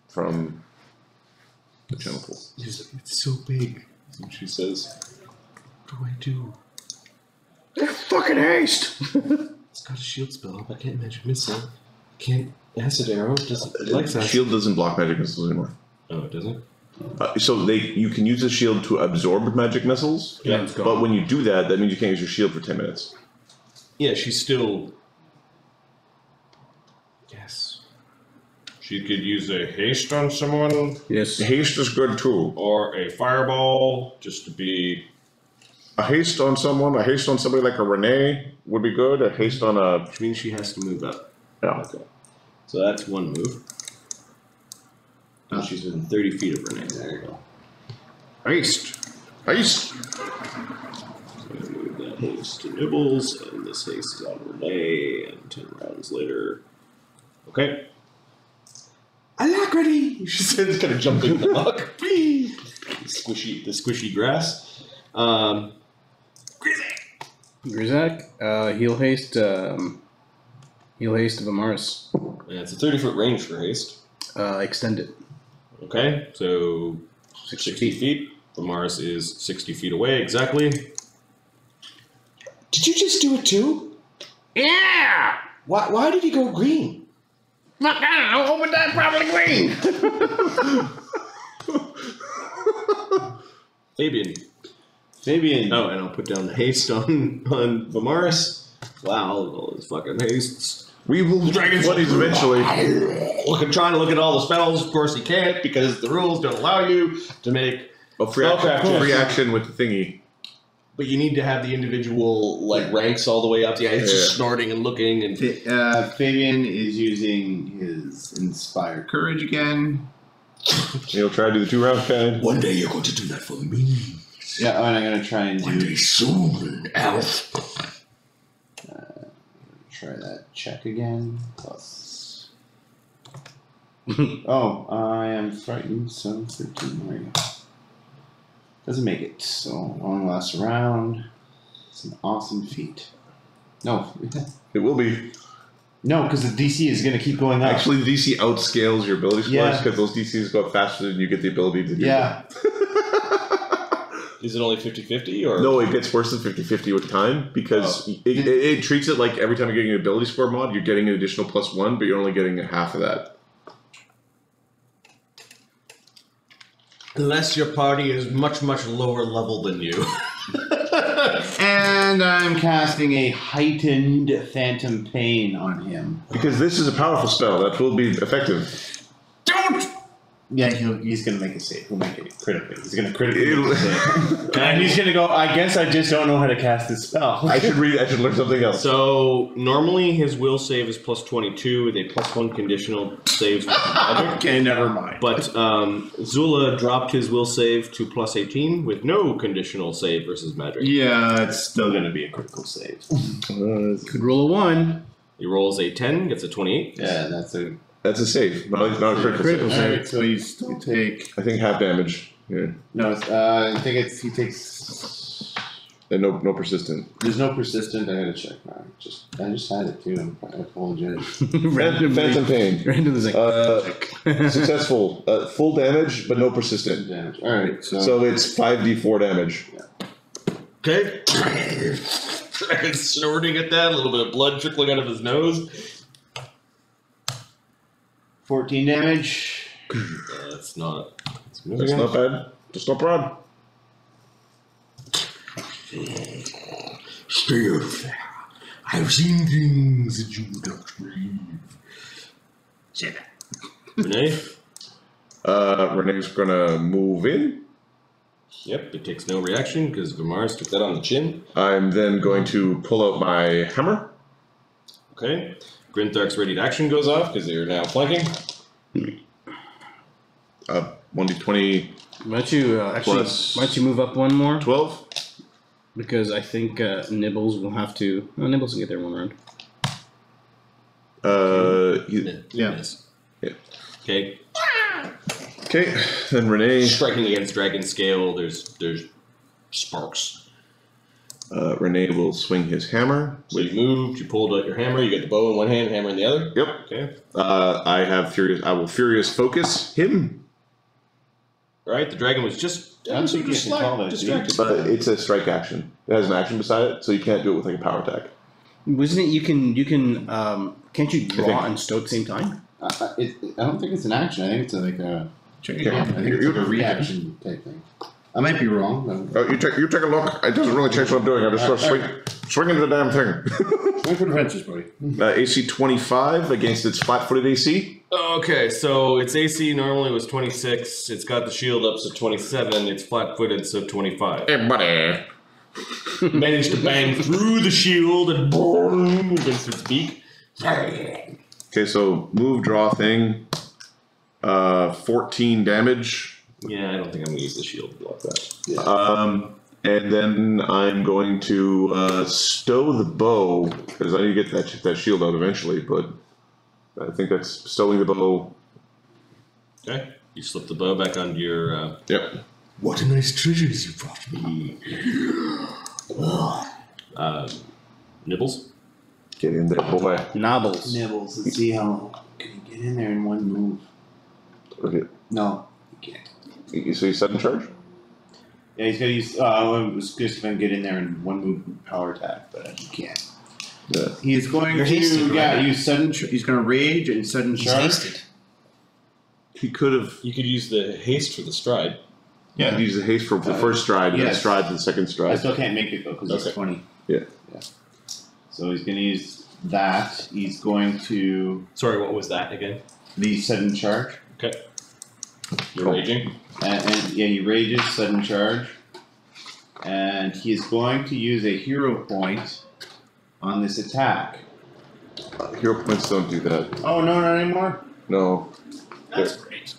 Speaker 1: from the channel pool.
Speaker 2: She's it's so big. That's what she says. What do I do?
Speaker 5: Fucking haste.
Speaker 2: It's got a shield spell. I can't magic missile. Can't acid arrow. Doesn't it likes.
Speaker 1: Shield doesn't block magic missiles anymore.
Speaker 2: Oh, it doesn't.
Speaker 1: Uh, so they you can use the shield to absorb magic missiles,
Speaker 5: Yeah, it's
Speaker 1: but
Speaker 5: gone.
Speaker 1: when you do that, that means you can't use your shield for 10 minutes.
Speaker 2: Yeah, she's still. Yes. She could use a haste on someone
Speaker 5: Yes.
Speaker 1: Haste is good too.
Speaker 2: or a fireball just to be.
Speaker 1: A haste on someone, a haste on somebody like a Renee would be good. A haste on a
Speaker 2: Which means she has to move up.
Speaker 1: yeah.
Speaker 2: Okay. So that's one move. Now she's within 30 feet of Renee. There you go.
Speaker 1: Haste. Haste.
Speaker 2: So move that haste to Nibbles, and this haste is on Renee, and 10 rounds later. Okay. Alacrity! She says, kind of jumping the muck. the squishy, the squishy grass. Um,
Speaker 5: Grizak, Grizak, uh, heal haste, um, heal haste of Amaris.
Speaker 2: Yeah, it's a 30 foot range for haste.
Speaker 5: Uh, extend it.
Speaker 2: Okay, so 60 feet. The Mars is 60 feet away exactly.
Speaker 8: Did you just do it too?
Speaker 5: Yeah!
Speaker 8: Why, why did he go green?
Speaker 5: Look, I don't know, but that's probably green.
Speaker 2: Fabian.
Speaker 3: Fabian.
Speaker 2: Oh, and I'll put down the haste on on Vimaris. Wow, all his fucking hastes.
Speaker 1: We will
Speaker 2: Dragons-
Speaker 1: what is eventually.
Speaker 2: Look, trying to look at all the spells. Of course, he can't because the rules don't allow you to make.
Speaker 1: A free
Speaker 2: Spellcraft
Speaker 1: action,
Speaker 2: check.
Speaker 1: free action with the thingy.
Speaker 2: But you need to have the individual like ranks all the way up. Yeah, he's just
Speaker 1: Yeah.
Speaker 2: snorting and looking and.
Speaker 3: Fa- uh, Fabian is using his Inspire Courage again.
Speaker 1: He'll try to do the two round kind.
Speaker 9: One day you're going to do that for me.
Speaker 3: Yeah, oh, and I'm gonna try and
Speaker 9: One
Speaker 3: do
Speaker 9: day soon, Elf.
Speaker 3: Try that check again. Plus. oh, I am frightened, so 13. There we go. Doesn't make it, so long last round. It's an awesome feat. No,
Speaker 1: It will be.
Speaker 3: no, because the DC is gonna keep going up.
Speaker 1: Actually, the DC outscales your ability scores
Speaker 3: Yeah.
Speaker 1: because those DCs go up faster than you get the ability to do
Speaker 3: yeah,
Speaker 2: Is it only 50-50 or
Speaker 1: No, it gets worse than 50 50 with time because oh. it, it, it treats it like every time you're getting an ability score mod, you're getting an additional plus one, but you're only getting a half of that.
Speaker 2: Unless your party is much much lower level than you.
Speaker 3: and I'm casting a heightened Phantom Pain on him.
Speaker 1: Because this is a powerful spell that will be effective.
Speaker 3: Don't. Yeah, he'll, he's gonna make a save. He'll make it critically. He's gonna critically make a save. and he's gonna go. I guess I just don't know how to cast this spell.
Speaker 1: I should read. I should learn something else.
Speaker 2: So normally his will save is plus twenty two with a plus one conditional saves with magic.
Speaker 3: okay, never mind.
Speaker 2: But um, Zula dropped his will save to plus eighteen with no conditional save versus magic.
Speaker 3: Yeah, it's still gonna be a critical save.
Speaker 5: Could roll a one.
Speaker 2: He rolls a ten, gets a twenty eight.
Speaker 3: Yeah, that's a.
Speaker 1: That's a save, not, not a critical,
Speaker 5: Critical
Speaker 1: save.
Speaker 3: Alright, so you still take.
Speaker 1: I think half damage. Yeah.
Speaker 3: No, it's, uh, I think it's he takes.
Speaker 1: And no, no persistent.
Speaker 3: There's no persistent. I gotta check. now. Just I just had it too. I apologize.
Speaker 1: Phantom
Speaker 5: Randomly.
Speaker 1: pain.
Speaker 5: Randomly like,
Speaker 1: Uh, successful. Uh, full damage, but no persistent.
Speaker 3: Damage. All right. So,
Speaker 1: So it's 5d4 damage.
Speaker 2: Okay. Dragon's snorting at that, a little bit of blood trickling out of his nose.
Speaker 3: 14 damage.
Speaker 2: Uh, that's not. It's
Speaker 1: That's not bad. Just not bad.
Speaker 9: Stay out there. I've seen things that you would not believe. Say that.
Speaker 2: Renee?
Speaker 1: Uh, Renee's gonna move in.
Speaker 2: Yep, it takes no reaction because Vimars took that on the chin.
Speaker 1: I'm then going to pull out my hammer.
Speaker 2: Okay. Grinthark's ready to action goes off because they are now flanking.
Speaker 1: Uh, 1d20,
Speaker 5: Why don't you uh, actually?
Speaker 1: Plus-
Speaker 5: Why don't you move up one more?
Speaker 1: 12.
Speaker 5: Because I think uh, Nibbles will have to. Oh, Nibbles will get there one round.
Speaker 1: Uh, you-
Speaker 5: Yeah.
Speaker 2: Yes.
Speaker 1: Yeah.
Speaker 2: Okay.
Speaker 1: okay, then Renee.
Speaker 2: Striking against dragon scale, there's there's sparks.
Speaker 1: Uh, Renee will swing his hammer.
Speaker 2: So you moved, you pulled out your hammer, you got the bow in one hand, hammer in the other.
Speaker 1: Yep.
Speaker 2: Okay.
Speaker 1: Uh, I have furious. I will furious focus him.
Speaker 2: Alright, the dragon was just
Speaker 3: I don't think you
Speaker 2: just
Speaker 3: can call that,
Speaker 2: distracted.
Speaker 1: But it's a strike action. It has an action beside it, so you can't do it with like a power attack.
Speaker 5: Wasn't it? You can. You can. Um, can't you draw
Speaker 1: think-
Speaker 5: and stow at the same time?
Speaker 3: Uh, uh, it, I don't think it's an action. I think it's a, like a.
Speaker 1: Check
Speaker 3: I think it's like a reaction type thing. I might be wrong.
Speaker 1: Oh, you take you take a look. It doesn't really change what I'm doing. I'm just sort of swing, swinging the damn thing.
Speaker 3: Swing for the fences, buddy.
Speaker 1: uh, AC 25 against its flat-footed AC.
Speaker 2: Okay, so its AC normally was 26. It's got the shield up, so 27. It's flat footed, so 25.
Speaker 1: Hey, buddy.
Speaker 2: Managed to bang through the shield and boom against its beak.
Speaker 1: Okay, so move, draw thing. Uh, 14 damage.
Speaker 2: Yeah, I don't think I'm gonna use the shield to block that.
Speaker 1: Um, and then I'm going to uh, stow the bow because I need to get that that shield out eventually. But I think that's stowing the bow.
Speaker 2: Okay. You slip the bow back onto your. Uh,
Speaker 1: Yep.
Speaker 9: What a nice treasures you brought me.
Speaker 2: uh, nibbles.
Speaker 1: Get in there, boy.
Speaker 5: Nobbles.
Speaker 7: Nibbles. Let's see how can you get in there in one move.
Speaker 1: Okay.
Speaker 7: No, you can't.
Speaker 1: You- So you sudden charge?
Speaker 3: Yeah, he's gonna use. Uh, I was just gonna get in there in one move power attack, but he can't.
Speaker 1: Yeah.
Speaker 3: He's going
Speaker 7: You're
Speaker 3: to
Speaker 7: hasted,
Speaker 3: yeah
Speaker 7: right?
Speaker 3: use sudden. Ch- he's gonna rage and sudden
Speaker 7: He's
Speaker 3: charge.
Speaker 7: hasted.
Speaker 1: He could have
Speaker 2: You could use the haste for the stride.
Speaker 1: yeah. use the haste for the first stride and then
Speaker 3: yes.
Speaker 1: stride for the second
Speaker 3: I
Speaker 1: stride.
Speaker 3: still can't make it though because
Speaker 2: Okay.
Speaker 3: he's twenty.
Speaker 1: Yeah.
Speaker 3: Yeah. So he's gonna use that. He's going to
Speaker 2: Sorry, what was that again?
Speaker 3: the sudden charge,
Speaker 2: Okay. You're
Speaker 1: Cool.
Speaker 2: raging.
Speaker 3: and, and yeah, he rages sudden charge, and he is going to use a hero point on this attack.
Speaker 1: Uh, hero points don't do that.
Speaker 3: Oh no, not anymore.
Speaker 1: No.
Speaker 2: That's great.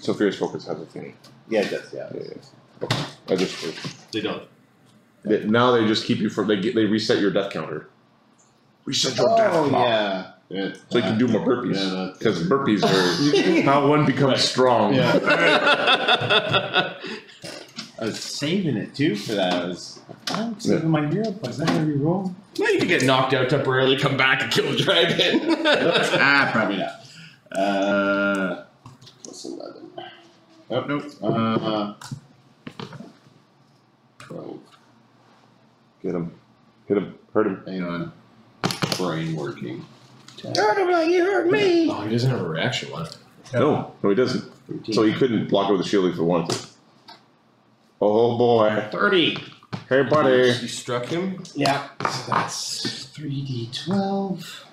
Speaker 1: So furious focus has a thing.
Speaker 3: Yeah, it does. Yeah.
Speaker 1: Yeah, yeah. Okay. I just
Speaker 2: They don't.
Speaker 1: they- now they just keep you from they get, they reset your death counter. Reset your death
Speaker 3: Oh
Speaker 1: clock.
Speaker 3: yeah. Yeah.
Speaker 1: So you can do more burpees.
Speaker 3: Yeah,
Speaker 1: Because burpees are how one becomes
Speaker 2: Right.
Speaker 1: strong.
Speaker 3: I was saving it too for that. I was I'm saving my hero points. Not gonna be wrong.
Speaker 2: Well, you could get knocked out temporarily, come back and kill the dragon.
Speaker 3: ah, probably not. Uh, plus eleven. Oh no. Uh, twelve.
Speaker 1: Get him. Hit him. Hurt him.
Speaker 3: Hang on. Brain working.
Speaker 2: Oh, he doesn't have a reaction left.
Speaker 1: No, no, he doesn't.
Speaker 3: 13.
Speaker 1: So he couldn't block it with a shield if he wanted to. Oh boy.
Speaker 2: 30.
Speaker 1: Hey buddy.
Speaker 2: You struck him.
Speaker 3: Yeah. So that's three d twelve.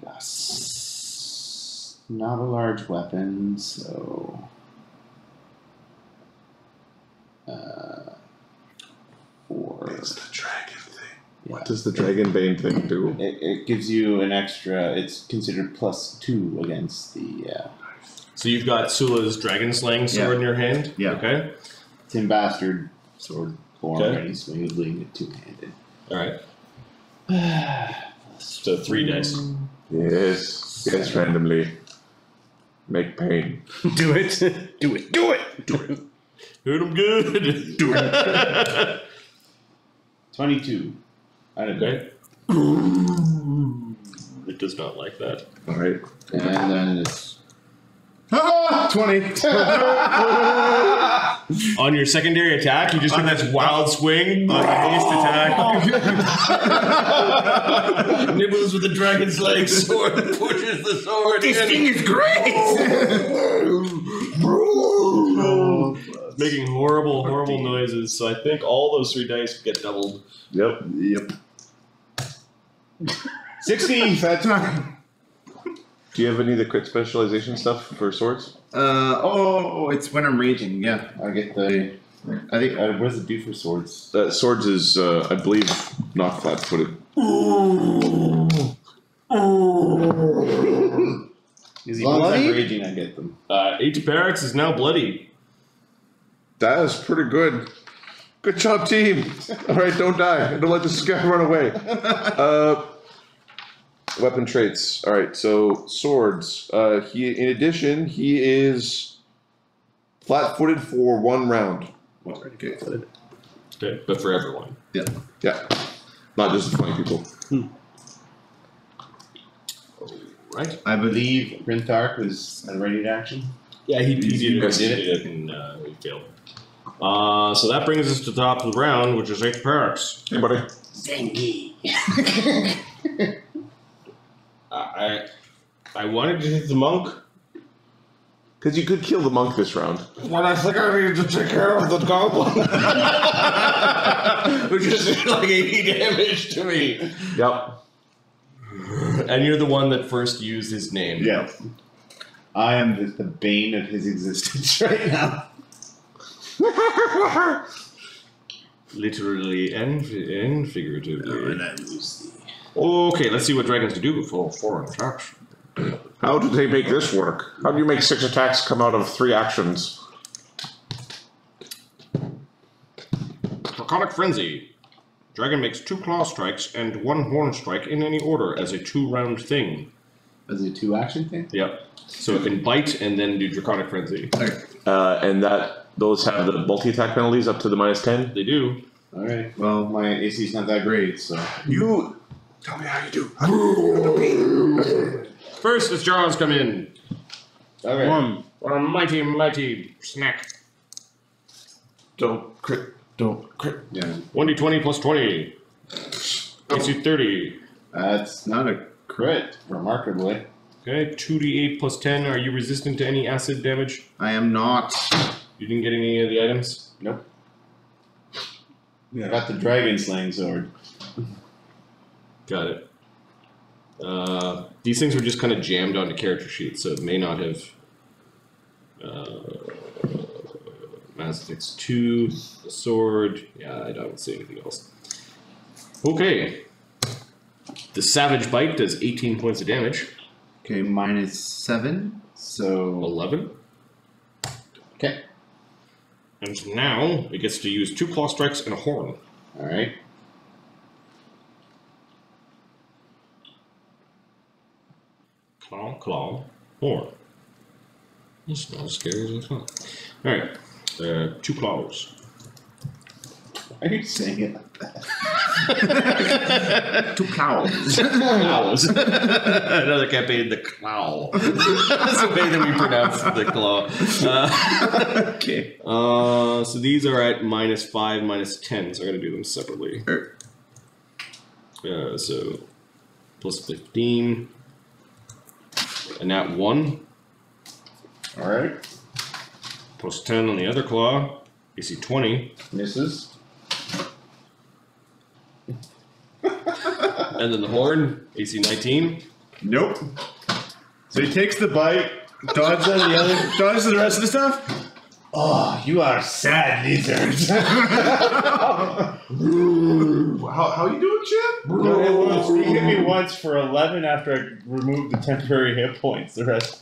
Speaker 3: Plus not a large weapon, so uh four.
Speaker 1: It's the dragon thing.
Speaker 3: Yeah.
Speaker 1: What does the dragon bane thing do?
Speaker 3: It, it gives you an extra. It's considered plus two against the uh,
Speaker 2: So you've got Sula's dragon slaying sword
Speaker 3: Yeah.
Speaker 2: in your hand.
Speaker 3: Yeah.
Speaker 2: Okay.
Speaker 3: Tin Bastard sword form,
Speaker 2: Okay.
Speaker 3: and he's wielding it two handed.
Speaker 2: All right. So three dice.
Speaker 1: Yes. Yes, randomly. Make pain.
Speaker 5: do it. do it. Do it. Do it.
Speaker 2: Hit him good.
Speaker 5: Do
Speaker 2: it.
Speaker 3: Twenty-two. I don't know.
Speaker 2: okay. It does not like that.
Speaker 1: Alright.
Speaker 3: And then it's ah,
Speaker 9: Twenty.
Speaker 2: On your secondary attack, you just do this wild swing on your haste attack. Nibbles with the dragon's leg sword pushes the sword
Speaker 9: This
Speaker 2: in.
Speaker 9: thing is great.
Speaker 2: Makes making horrible, horrible noises. So I think all those three dice get doubled.
Speaker 1: Yep.
Speaker 3: Yep. 60 that time.
Speaker 1: Do you have any of the crit specialization stuff for swords?
Speaker 3: Uh, oh, it's when I'm raging. Yeah, I get the. I think. Uh, what does it do for swords?
Speaker 1: Uh, swords is, uh, I believe, not flat-footed.
Speaker 3: As long as I'm raging, I get them.
Speaker 2: Uh, Aeteperax is now bloody.
Speaker 1: That is pretty good. Good job, team. All right, don't die. Don't let this guy run away. Uh, weapon traits. All right, so swords. Uh, he, in addition, he is flat-footed for one round.
Speaker 5: Okay, good.
Speaker 2: Okay, but for everyone.
Speaker 1: Yeah, Yeah. not just the funny people.
Speaker 2: Right?
Speaker 3: I believe Grinthark was a ready to action.
Speaker 2: Yeah, he, he did,
Speaker 3: You
Speaker 2: it, he
Speaker 3: did
Speaker 2: did it, and uh, he failed. Uh, so that brings us to the top of the round, which is Aeteperax.
Speaker 1: Hey, buddy.
Speaker 7: Zengi.
Speaker 2: I I wanted to hit the monk.
Speaker 1: Because you could kill the monk this round.
Speaker 2: But I think I need to take care of the goblin. Which is like 80 damage to me.
Speaker 1: Yep.
Speaker 2: And you're the one that first used his name.
Speaker 3: Yeah. I am the, the bane of his existence right now.
Speaker 2: Literally and, and figuratively.
Speaker 3: and I lose
Speaker 2: Okay, let's see what dragons can do before foreign attacks.
Speaker 1: How do they make this work? How do you make six attacks come out of three actions?
Speaker 2: Draconic Frenzy. Dragon makes two claw strikes and one horn strike in any order as a two round thing.
Speaker 3: As a two action thing?
Speaker 2: Yep. So it can bite and then do Draconic Frenzy.
Speaker 1: Uh, and that those have the multi attack penalties up to the minus ten.
Speaker 2: They do.
Speaker 3: Alright. Well, my AC is not that great, so.
Speaker 1: You tell me how you do.
Speaker 2: First, its jaws come in.
Speaker 3: Okay.
Speaker 5: One.
Speaker 2: For a mighty, mighty snack.
Speaker 1: Don't crit. Don't crit.
Speaker 3: Yeah.
Speaker 2: 1d20 plus 20. AC 30.
Speaker 3: That's not a crit, remarkably.
Speaker 2: Okay, 2d8 plus 10. Are you resistant to any acid damage?
Speaker 3: I am not.
Speaker 2: You didn't get any of the items?
Speaker 3: Nope. I got the dragon slaying sword.
Speaker 2: Got it. Uh, these things were just kind of jammed onto character sheets, so it may not have. Uh, Mass Effect's tooth, the sword. Yeah, I don't see anything else. Okay. The Savage Bite does 18 points of damage.
Speaker 3: Okay, minus seven. So.
Speaker 2: 11.
Speaker 3: Okay.
Speaker 2: And now it gets to use two claw strikes and a horn.
Speaker 3: Alright.
Speaker 2: Claw, claw, horn. It's not as scary as I thought. Alright. Uh, two claws.
Speaker 3: Why are you saying it like that?
Speaker 2: Two cows. Cows. Another campaign, the clow. That's the way that we pronounce the claw. Uh,
Speaker 3: okay.
Speaker 2: uh, so these are at minus five, minus ten, so I'm going to do them separately. Uh, so plus 15. And that one,
Speaker 3: Alright.
Speaker 2: plus 10 on the other claw. AC 20.
Speaker 3: Misses.
Speaker 2: And then the horn, AC 19.
Speaker 3: Nope. So he takes the bite, dodges out of the other, dodges the rest of the stuff. Oh, you are sad lizard. how, how you doing, Chip? No, he hit me once for 11 after I removed the temporary hit points. The rest.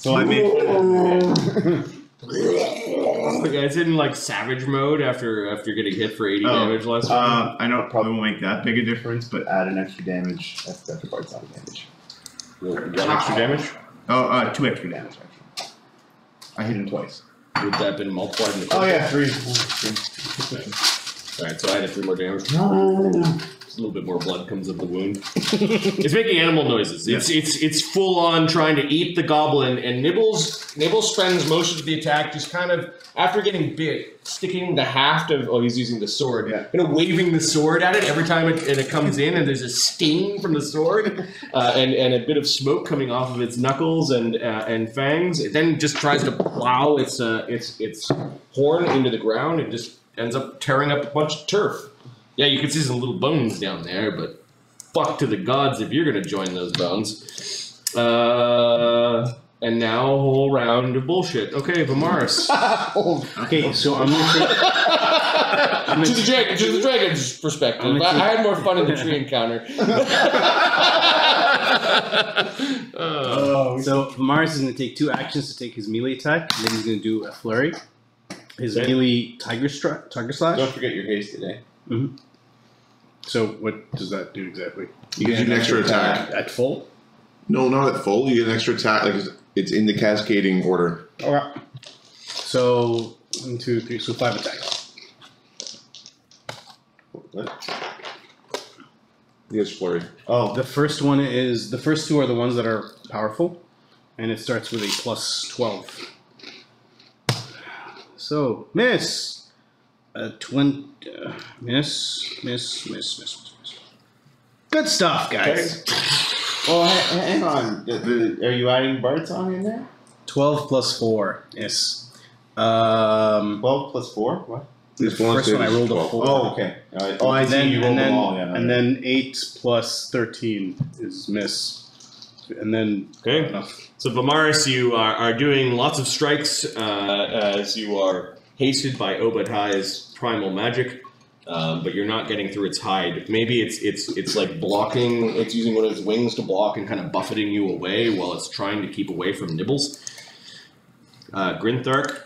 Speaker 3: So I made.
Speaker 2: The guy's in like savage mode after after getting hit for 80
Speaker 3: Oh,
Speaker 2: damage last round.
Speaker 3: Uh, I know it probably won't make that big a difference, but add an extra damage. That's the extra part's not damage.
Speaker 2: One extra damage.
Speaker 3: Oh, uh, two extra damage actually. I hit him twice.
Speaker 2: Would that have been multiplied into
Speaker 3: Oh yeah, three.
Speaker 2: Alright, so I added three more damage. Little bit more blood comes of the wound. it's making animal noises. It's it's it's full on trying to eat the goblin, and Nibbles Nibbles spends most of the attack just kind of after getting bit, sticking the haft of oh he's using the sword,
Speaker 3: Yeah.
Speaker 2: kind of waving the sword at it every time it, and it comes in, and there's a sting from the sword, uh, and and a bit of smoke coming off of its knuckles and uh, and fangs. It then just tries to plow its uh, its its horn into the ground and just ends up tearing up a bunch of turf. Yeah, you can see some little bones down there, but fuck to the gods if you're gonna join those bones. Uh, and now a whole round of bullshit. Okay, Vamaris.
Speaker 5: Okay, so I'm gonna take.
Speaker 2: to the dragon, to the dragon's perspective.
Speaker 5: I'm
Speaker 2: I, had more fun in the tree encounter.
Speaker 3: Oh,
Speaker 5: So Mars is gonna take two actions to take his melee attack, and then he's gonna do a flurry. His
Speaker 2: Okay.
Speaker 5: melee tiger stri- tiger slash.
Speaker 6: Don't forget your haste today.
Speaker 5: So what does that do exactly?
Speaker 1: You get an extra attack.
Speaker 5: At full.
Speaker 1: No, not at full. You get an extra attack. Like it's, it's in the cascading order.
Speaker 5: Okay. So one, two, three, so five attacks.
Speaker 1: Yes, flurry.
Speaker 3: oh,
Speaker 5: The first one is the first two are the ones that are powerful, and it starts with a plus twelve. So miss, a twin, uh, miss, miss, miss, miss, miss, miss. Good stuff, guys.
Speaker 7: Oh, ha- hang on. The- the- are you adding Bard Song in there?
Speaker 5: Twelve plus four, yes. Um,
Speaker 7: 12 plus 4? What?
Speaker 5: The first one I rolled a four.
Speaker 7: Oh, okay. Uh, oh, I
Speaker 5: and
Speaker 7: see.
Speaker 5: then,
Speaker 7: you rolled
Speaker 5: and then,
Speaker 7: them all, yeah.
Speaker 5: and then eight plus thirteen is miss, and then
Speaker 2: Okay.
Speaker 5: enough.
Speaker 2: So Vamaris, you are, are doing lots of strikes uh, as you are hasted by Obadhai's primal magic, um, but you're not getting through its hide. Maybe it's it's it's like blocking. It's using one of its wings to block and kind of buffeting you away while it's trying to keep away from Nibbles. Uh, Grinthark.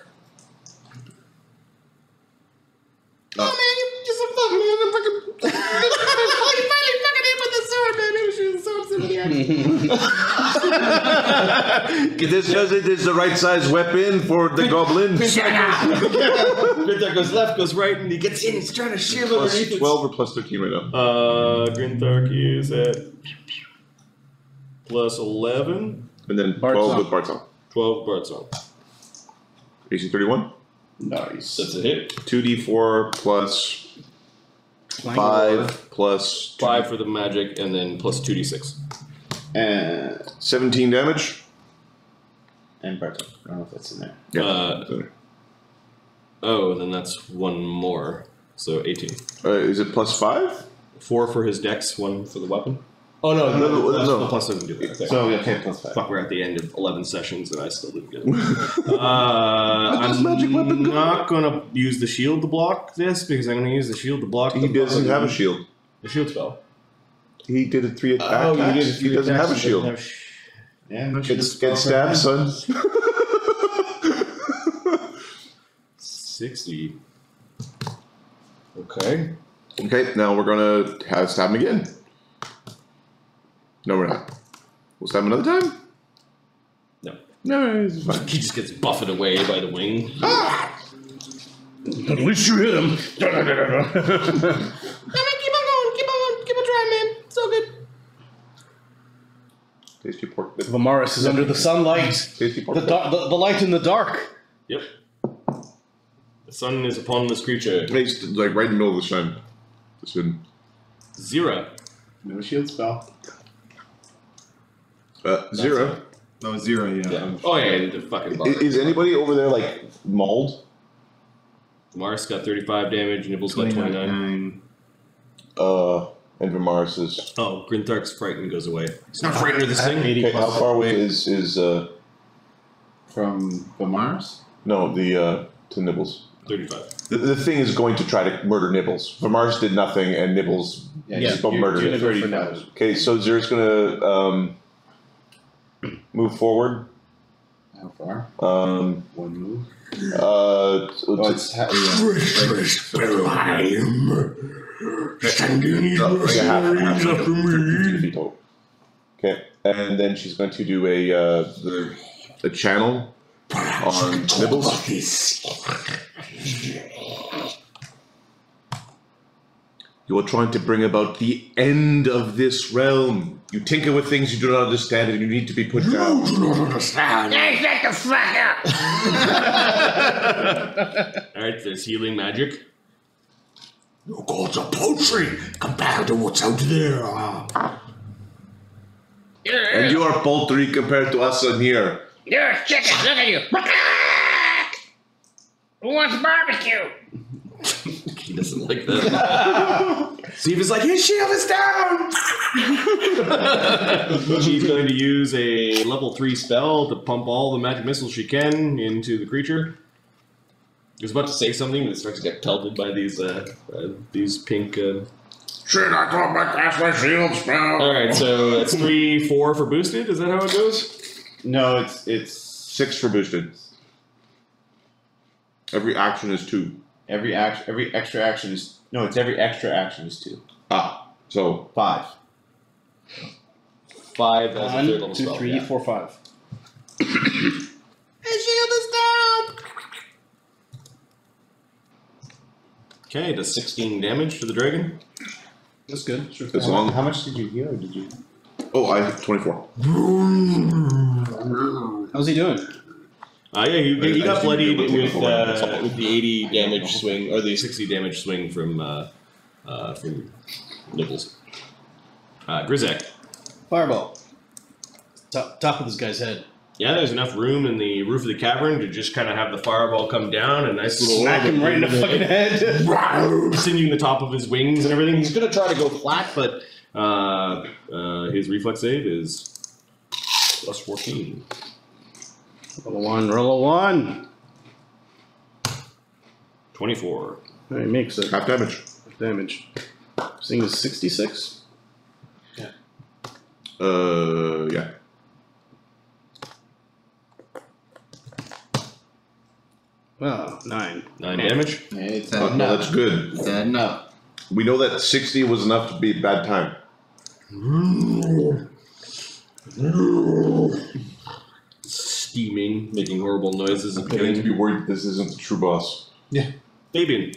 Speaker 4: Oh man, you just a fucking fucking. oh, you finally fucking hit with the sword, man. Maybe shoot the sword somebody else.
Speaker 1: This does it is the right size weapon for the goblin.
Speaker 2: Grinthark goes left, goes right, and he gets in. He's trying to shiv
Speaker 1: Plus
Speaker 2: underneath.
Speaker 1: twelve or plus thirteen right now.
Speaker 2: Uh, Grinthark is at plus 11,
Speaker 1: And then
Speaker 5: Bart's
Speaker 1: twelve
Speaker 5: on.
Speaker 1: with Bard Song.
Speaker 2: 12 Bard Song.
Speaker 1: AC thirty-one.
Speaker 7: Nice.
Speaker 2: That's a hit.
Speaker 1: Two D four plus
Speaker 5: Flying
Speaker 1: five plus two-
Speaker 2: 5 for the magic, and then plus 2d6.
Speaker 7: Uh,
Speaker 1: seventeen damage.
Speaker 7: And Bart. I don't know if that's in there.
Speaker 1: Yeah.
Speaker 2: Uh, Oh, then that's one more. So 18.
Speaker 1: Uh, is it plus five?
Speaker 2: 4 for his dex, 1 for the weapon. Oh, no,
Speaker 1: No,
Speaker 2: no,
Speaker 1: no,
Speaker 2: no.
Speaker 1: no.
Speaker 2: Plus doesn't do that. Okay.
Speaker 7: So, okay, plus 5.
Speaker 2: Fuck, we're at the end of 11 sessions and I still didn't get it. Uh, I'm
Speaker 1: magic weapon go?
Speaker 2: not gonna use the shield to block this because I'm gonna use the shield to block
Speaker 1: He
Speaker 2: the,
Speaker 1: doesn't have a shield.
Speaker 2: the shield spell.
Speaker 1: He did a three attack.
Speaker 2: Oh, you did
Speaker 1: attacks. He doesn't have a shield.
Speaker 7: Yeah,
Speaker 1: Get, get stabbed, son.
Speaker 2: 60. Okay.
Speaker 1: okay, now we're gonna have stab him again. No, we're not. We'll stab him another time.
Speaker 2: No.
Speaker 1: No, it's fine.
Speaker 2: He just gets buffeted away by the wing. Ah!
Speaker 5: At least you hit him.
Speaker 4: I mean, keep on going, keep on, keep on trying, man. So good.
Speaker 1: Tasty pork. bit.
Speaker 5: Vamaris is under the sunlight.
Speaker 1: Tasty pork.
Speaker 5: The,
Speaker 1: bit.
Speaker 5: dar- the, the light in the dark.
Speaker 2: Yep. The sun is upon this creature.
Speaker 1: He's like right in the middle of the sun. This would-
Speaker 2: Zero.
Speaker 7: No shield spell.
Speaker 1: Uh, zero.
Speaker 3: oh, zero, yeah.
Speaker 2: Yeah. Oh yeah, the fucking
Speaker 1: I-
Speaker 2: bar.
Speaker 1: Is anybody over there like mauled?
Speaker 2: Mars got 35 damage, Nibbles got 29.
Speaker 3: 29.
Speaker 1: Uh, and Vamaris is.
Speaker 2: Oh, Grinthark's frightened goes away. He's not frightened of this thing.
Speaker 1: Okay, how far away is is uh
Speaker 7: From Vamars?
Speaker 1: no the uh to Nibbles?
Speaker 2: 35.
Speaker 1: The, the thing is going to try to murder Nibbles. Vamaris did nothing, and Nibbles
Speaker 7: Yeah,
Speaker 5: Yeah,
Speaker 1: just about
Speaker 7: you're-
Speaker 1: murdered
Speaker 7: you're
Speaker 1: it.
Speaker 7: for
Speaker 5: 35.
Speaker 7: now.
Speaker 1: Okay, so Zer's gonna um move forward.
Speaker 7: How far?
Speaker 1: Um,
Speaker 7: One move.
Speaker 1: uh,
Speaker 7: Oh, it's ha- yeah.
Speaker 9: Restless Bellheim. Sending
Speaker 1: like a half,
Speaker 9: emissaries
Speaker 1: half
Speaker 9: after me.
Speaker 1: Okay, and then she's going to do a uh, the a channel
Speaker 9: Perhaps
Speaker 1: On
Speaker 9: we can talk
Speaker 1: Nibbles?
Speaker 9: about this.
Speaker 1: You are trying to bring about the end of this realm. You tinker with things you do not understand, and you need to be put down.
Speaker 9: You do not understand.
Speaker 2: Alright, there's healing magic.
Speaker 9: Your gods are poultry compared to what's out there. Ah.
Speaker 1: And you are poultry compared to us in here.
Speaker 4: You're a chicken. Look at you. Who wants barbecue?
Speaker 2: He doesn't like that. Steve is like, his shield is down! She's going to use a level 3 spell to pump all the magic missiles she can into the creature. He was about to say something, but it starts to get pelted by these uh, uh, these pink. Uh...
Speaker 9: Shit, I thought my cast my shield spell.
Speaker 2: Alright, so that's 3 4 for boosted. Is that how it goes?
Speaker 7: No, it's it's
Speaker 1: Six for boosted. Every action is two.
Speaker 7: every action. Every extra action is no. It's every extra action is two.
Speaker 1: Ah, so
Speaker 7: Five.
Speaker 2: 5 as a third
Speaker 5: One,
Speaker 2: level
Speaker 5: two,
Speaker 2: spell.
Speaker 5: three,
Speaker 2: yeah.
Speaker 5: four, five.
Speaker 4: His shield is down.
Speaker 2: Okay, does 16 damage to the dragon.
Speaker 5: That's good. Sure.
Speaker 1: as
Speaker 7: How,
Speaker 1: long.
Speaker 7: how much did you heal? Did you?
Speaker 1: Oh, I have twenty-four.
Speaker 5: How's he doing?
Speaker 2: Ah, yeah, you, you got bloodied
Speaker 1: need to be
Speaker 2: with, uh, with the 80 damage swing, or the 60 damage swing from uh, uh, from Nibbles. Uh, Grizak.
Speaker 5: Fireball. Top, top of this guy's head.
Speaker 2: Yeah, there's enough room in the roof of the cavern to just kind of have the fireball come down, a nice little
Speaker 5: Smack him right in the fucking head.
Speaker 2: singing the top of his wings and everything. He's gonna try to go flat, but uh, uh, his reflex save is plus 14.
Speaker 5: roll a one, roll a one.
Speaker 2: 24.
Speaker 5: All right, makes it.
Speaker 1: Half damage.
Speaker 5: Damage. This thing is 66. Yeah.
Speaker 1: Uh, yeah.
Speaker 5: Oh, nine.
Speaker 2: 9 damage.
Speaker 7: It's
Speaker 1: Uh, no, that's good.
Speaker 7: Dead enough.
Speaker 1: We know that sixty was enough to be a bad time.
Speaker 2: Steaming, making horrible noises.
Speaker 1: I'm beginning to be worried this isn't the true boss. Yeah.
Speaker 2: Fabian.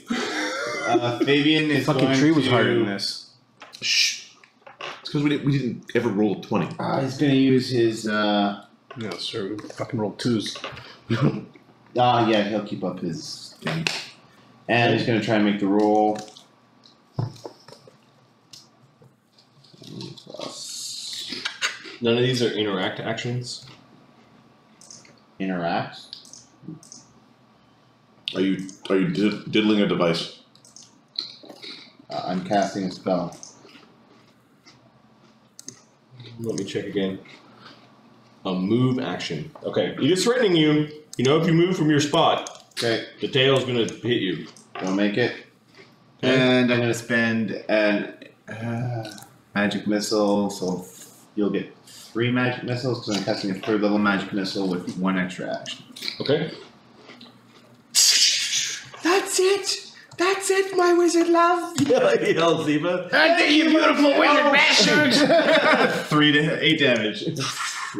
Speaker 7: Uh, Fabian is
Speaker 5: Fucking
Speaker 7: going
Speaker 5: tree was
Speaker 7: to,
Speaker 5: harder than this.
Speaker 1: Shh. It's because we didn't, we didn't ever roll a twenty.
Speaker 7: Uh, he's going to use his. Uh,
Speaker 5: No, sir. We fucking rolled twos.
Speaker 7: ah, yeah, he'll keep up his thing, and he's going to try and make the roll.
Speaker 2: None of these are interact actions.
Speaker 7: interact.
Speaker 1: Are you are you did, diddling a device?
Speaker 7: Uh, I'm casting a spell.
Speaker 2: Let me check again. A move action. Okay, it is threatening you. You know, if you move from your spot,
Speaker 7: Okay,
Speaker 2: the tail's gonna hit you.
Speaker 7: don't make it. And I'm going to spend an uh, magic missile, so you'll get three magic missiles because I'm casting a third level magic missile with one extra action.
Speaker 2: Okay.
Speaker 4: That's it. That's it, my wizard love.
Speaker 2: Yell, Ziva.
Speaker 4: I think you beautiful wizard bastard.
Speaker 6: Three to eight damage.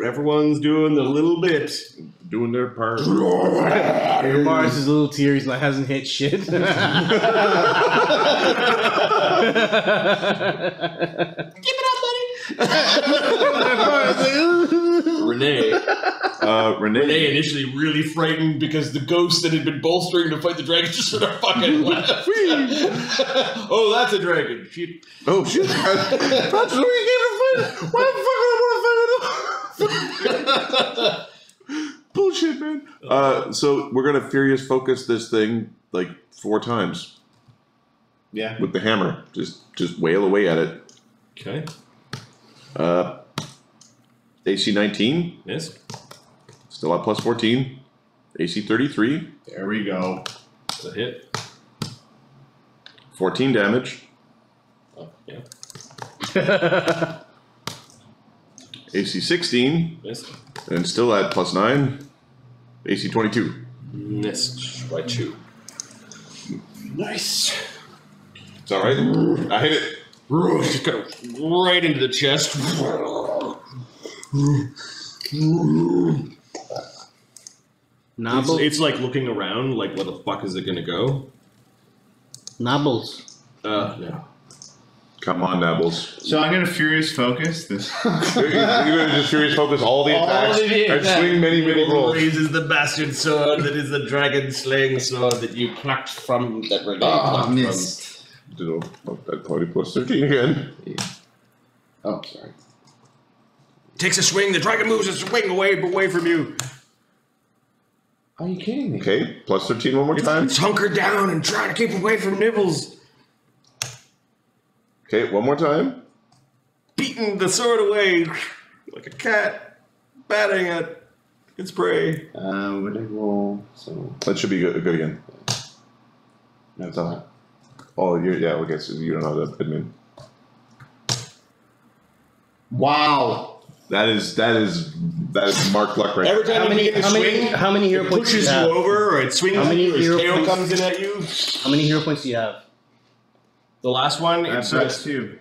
Speaker 2: Everyone's doing the little bit.
Speaker 1: Doing their part.
Speaker 5: Mars is a little tear. He's like, hasn't hit shit.
Speaker 4: Give it up, buddy.
Speaker 2: Renee.
Speaker 1: Uh, Renee.
Speaker 2: Renee initially really frightened because the ghost that had been bolstering to fight the dragon just sort of fucking left. oh, that's a dragon. She,
Speaker 1: Oh shit! That's what we gave a fight. Why the fuck I want to fight with him? Bullshit, man. Uh, so we're gonna furious focus this thing like four times
Speaker 7: Yeah.
Speaker 1: with the hammer. Just just wail away at it.
Speaker 2: okay.
Speaker 1: Uh, AC 19,
Speaker 2: Yes.
Speaker 1: still at plus 14. AC 33,
Speaker 7: There we go.
Speaker 2: It's a hit.
Speaker 1: 14 damage.
Speaker 2: Oh, yeah.
Speaker 1: AC 16,
Speaker 2: Missed.
Speaker 1: and still at plus 9. AC 22.
Speaker 2: Missed by two.
Speaker 7: Nice.
Speaker 1: It's alright. I hit it.
Speaker 2: Just kind of right into the chest. It's,
Speaker 5: Nobble,
Speaker 2: it's like looking around, like where the fuck is it gonna go?
Speaker 5: Nobbles.
Speaker 2: Uh, no.
Speaker 1: Come on, Nabbles.
Speaker 3: So I'm gonna furious focus this.
Speaker 1: You're, you're gonna just furious focus all the
Speaker 10: All
Speaker 1: attacks
Speaker 10: of the
Speaker 1: and
Speaker 10: attacks.
Speaker 1: swing many middle rolls.
Speaker 2: Raises the bastard sword that is the dragon slaying sword that you plucked from that Renee
Speaker 3: Ah,
Speaker 2: plucked
Speaker 3: missed.
Speaker 1: Oh, that party plus 13 again.
Speaker 3: Oh, sorry.
Speaker 2: Takes a swing, the dragon moves a swing away away from you.
Speaker 3: Are you kidding me?
Speaker 1: Okay, plus 13 one more
Speaker 2: It's,
Speaker 1: time.
Speaker 2: it's hunkered down and trying to keep away from Nibbles.
Speaker 1: Okay, one more time.
Speaker 2: Beating the sword away like a cat, batting at its prey.
Speaker 3: Uh, what did I roll? So
Speaker 1: That should be good, good again.
Speaker 3: no, it's
Speaker 1: So-
Speaker 3: not.
Speaker 1: Oh, you're, yeah, I guess you don't have the admin.
Speaker 3: Wow.
Speaker 1: That is that is that is Mark Luck right
Speaker 11: Every time
Speaker 5: How
Speaker 11: you
Speaker 5: many?
Speaker 11: begin to
Speaker 5: How many?
Speaker 11: swing,
Speaker 5: How many hero
Speaker 2: It
Speaker 5: points do
Speaker 2: pushes
Speaker 5: you
Speaker 2: you over, or it swings
Speaker 5: How many
Speaker 2: you, or its
Speaker 5: hero
Speaker 2: tail
Speaker 5: points-
Speaker 2: comes in at you.
Speaker 5: How many hero points do you have?
Speaker 2: The last one,
Speaker 3: I've
Speaker 2: it's just,
Speaker 3: two.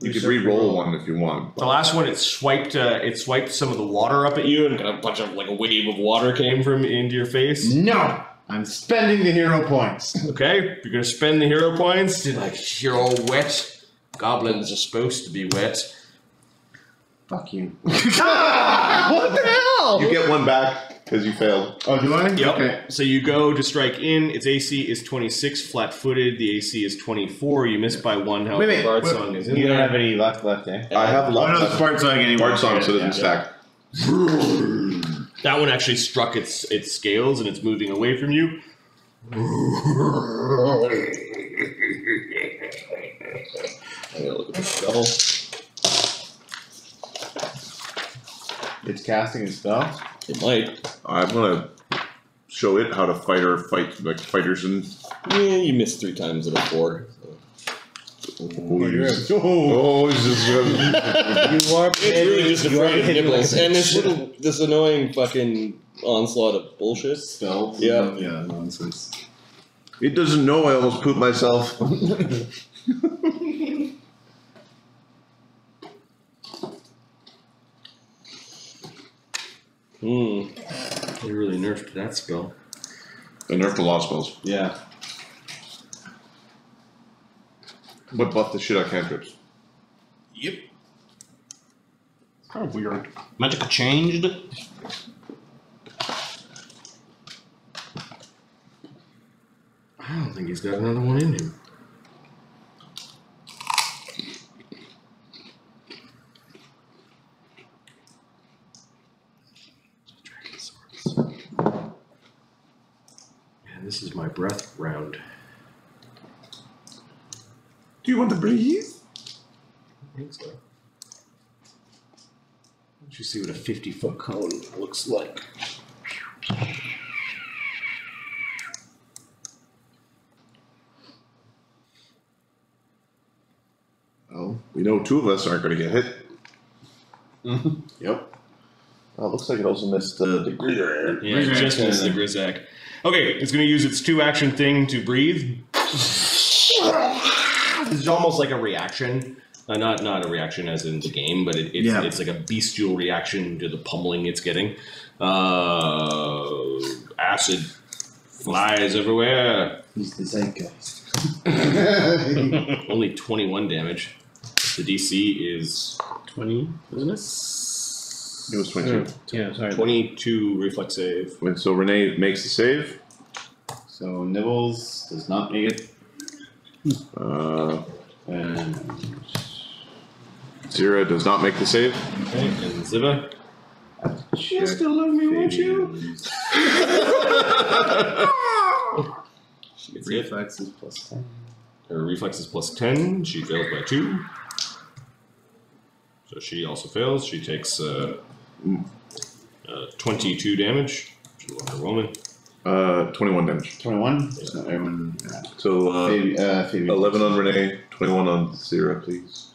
Speaker 1: You could re-roll one if you want.
Speaker 2: the last one. It swiped. Uh, it swiped some of the water up at you, and a bunch of like a wave of water came from into your face.
Speaker 3: No. I'm spending the hero points.
Speaker 2: Okay, you're gonna spend the hero points. You're like you're all wet. Goblins are supposed to be wet.
Speaker 3: Fuck you.
Speaker 5: what the hell?
Speaker 1: You get one back because you failed.
Speaker 3: Oh, do I?
Speaker 2: Yep.
Speaker 3: Okay.
Speaker 2: So you go to strike in. Its AC is 26, flat-footed. The AC is 24. You miss by one. However,
Speaker 3: Wait, wait,
Speaker 2: Bard
Speaker 3: wait.
Speaker 2: Song is in
Speaker 3: You don't
Speaker 2: there.
Speaker 3: have any luck left, eh?
Speaker 1: I have
Speaker 3: Oh
Speaker 1: luck.
Speaker 3: no, it's Bard Song anyway.
Speaker 1: Bard song, so it doesn't
Speaker 3: Yeah.
Speaker 1: stack.
Speaker 2: That one actually struck its its scales, and it's moving away from you.
Speaker 11: I gotta look at the spell.
Speaker 3: It's casting a spell.
Speaker 11: It might.
Speaker 1: I'm gonna show it how to fight or fight like fighters and.
Speaker 11: Yeah, you missed three times in a four.
Speaker 1: Oh, oh he's, oh. oh, he's just gonna-
Speaker 5: You are
Speaker 11: It's really just
Speaker 5: you
Speaker 11: afraid of
Speaker 5: hidden
Speaker 11: nibbles
Speaker 5: like-
Speaker 11: and this little, this annoying fucking onslaught of bullshit.
Speaker 3: Spells.
Speaker 11: Yeah.
Speaker 3: Oh, yeah. Nonsense.
Speaker 1: It doesn't know I almost pooped myself.
Speaker 11: Hmm.
Speaker 2: They really nerfed that spell.
Speaker 1: They nerfed the of spells.
Speaker 3: Yeah.
Speaker 1: But buff the shit out of cantrips.
Speaker 2: Yep.
Speaker 5: Kind of weird. Magic changed.
Speaker 2: I don't think he's got another one in him. This is my breath round.
Speaker 1: Do you want to breathe?
Speaker 2: I think so. Let's you see what a 50 foot cone looks like.
Speaker 1: Oh, we know two of us aren't going to get hit. Mm-hmm.
Speaker 3: Yep.
Speaker 1: Oh, it looks like it also missed uh, the greeter.
Speaker 2: Yeah, it just missed the Grizak. Okay, it's going to use its two action thing to breathe. It's almost like a reaction. Uh, not not a reaction as in the game, but it, it's,
Speaker 3: Yeah.
Speaker 2: it's like a bestial reaction to the pummeling it's getting. Uh, acid flies everywhere.
Speaker 3: He's the zeitgeist.
Speaker 2: Only 21 damage. The DC is
Speaker 5: Twenty, isn't it?
Speaker 1: It was 22.
Speaker 5: Yeah, sorry.
Speaker 2: 22 reflex save.
Speaker 1: Wait, so Renee makes the save.
Speaker 3: So Nibbles does not make it.
Speaker 1: Uh,
Speaker 3: And
Speaker 1: Zira does not make the save.
Speaker 2: Okay, and Ziva.
Speaker 3: She'll
Speaker 2: still love me, won't you? She gets hit.
Speaker 3: Reflexes plus ten.
Speaker 2: Her reflex is plus 10. She fails by 2. So she also fails. She takes uh, uh, 22 damage. She's a Wonder
Speaker 1: Uh, 21 damage.
Speaker 3: Twenty-one. There's no everyone.
Speaker 1: So uh,
Speaker 3: Fabi- uh, Fabian.
Speaker 1: 11 on Renee, 21 on Zira, please.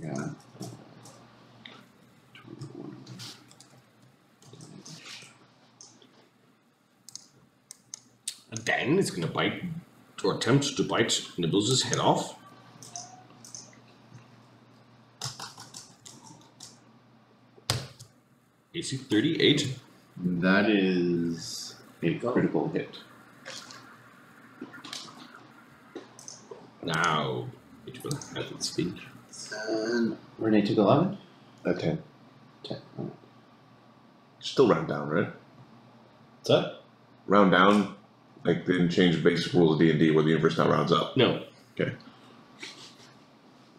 Speaker 3: Yeah.
Speaker 2: Then it's going to bite or attempt to bite Nibbles' head off. AC 38.
Speaker 3: That is a critical hit.
Speaker 2: Now it will have its vengeance.
Speaker 7: And Renee took 11?
Speaker 1: A 10.
Speaker 7: 10. Alright.
Speaker 1: Still round down, right?
Speaker 2: What's that?
Speaker 1: Round down? Like they didn't change basic rules of D&D where the universe now rounds up?
Speaker 2: No.
Speaker 1: Okay.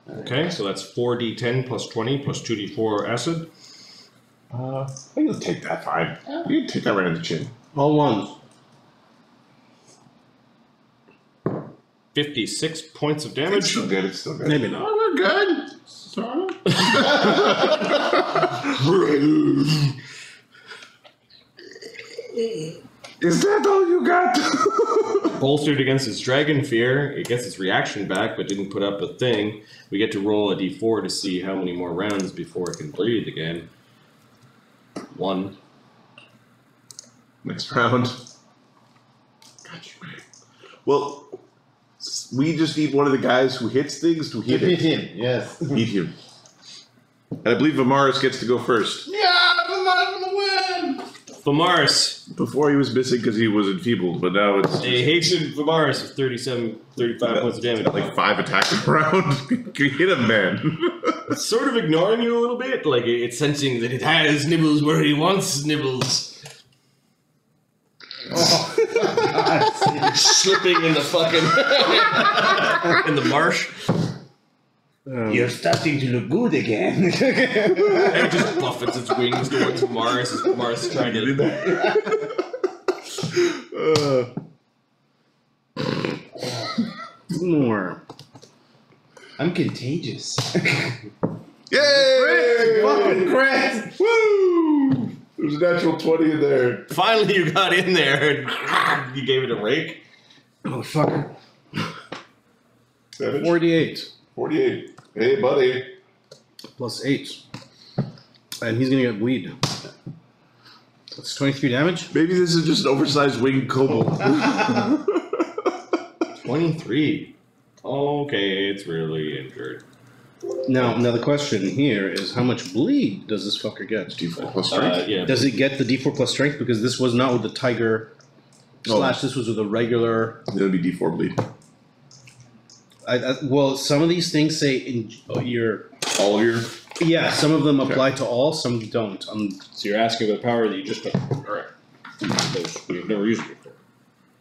Speaker 2: Okay, so that's 4d10 plus 20 plus 2d4 acid.
Speaker 1: Uh, I can take that fine. You can take that right in the chin.
Speaker 5: All ones.
Speaker 2: 56 points of
Speaker 1: It's
Speaker 2: damage.
Speaker 1: still good. It's still good.
Speaker 5: Maybe not.
Speaker 7: Oh, we're good. Sorry. of.
Speaker 1: Is that all you got?
Speaker 2: Bolstered against its dragon fear, it gets its reaction back but didn't put up a thing. We get to roll a d4 to see how many more rounds before it can breathe again. One.
Speaker 1: Next round. Got you. Well, we just need one of the guys who hits things to hit him.
Speaker 7: Hit
Speaker 1: it.
Speaker 7: him, yes.
Speaker 1: Eat him. And I believe Vamaris gets to go first.
Speaker 7: Yeah, I'm win!
Speaker 2: Vamaris.
Speaker 1: Before he was missing because he was enfeebled, but now it's
Speaker 2: A hated Vamaris with 37, 35 points of damage.
Speaker 1: like five attacks around. Can you hit him, man?
Speaker 2: It's sort of ignoring you a little bit, like it's sensing that it has Nibbles where he wants Nibbles. oh Slipping in the fucking in the marsh.
Speaker 5: Um,
Speaker 7: You're starting to look good again.
Speaker 2: And it just buffets its wings towards Mars as Mars is trying to. do that.
Speaker 5: more.
Speaker 7: I'm contagious.
Speaker 1: Yay!
Speaker 7: Fucking crit!
Speaker 1: Woo! There's a natural 20 in there.
Speaker 2: Finally, you got in there and you gave it a rake.
Speaker 5: Motherfucker.
Speaker 1: Damage?
Speaker 5: 48
Speaker 1: 48. Hey, buddy.
Speaker 5: plus 8. And he's gonna get bleed. That's 23 damage.
Speaker 1: Maybe this is just an oversized winged kobold.
Speaker 2: 23. Okay, it's really injured.
Speaker 5: Now, now the question here is how much bleed does this fucker get?
Speaker 1: D4 plus
Speaker 2: Uh,
Speaker 1: strength.
Speaker 2: yeah.
Speaker 5: Does it get the d4 plus strength? Because this was not with the tiger
Speaker 1: Oh.
Speaker 5: slash, this was with a regular.
Speaker 1: It would be D4 bleed.
Speaker 5: I, I, well, some of these things say in oh, your.
Speaker 1: All of your.
Speaker 5: Yeah, some of them apply to all, some don't. Um,
Speaker 2: So you're asking about the power that you just took. Alright. Because we've never used it before.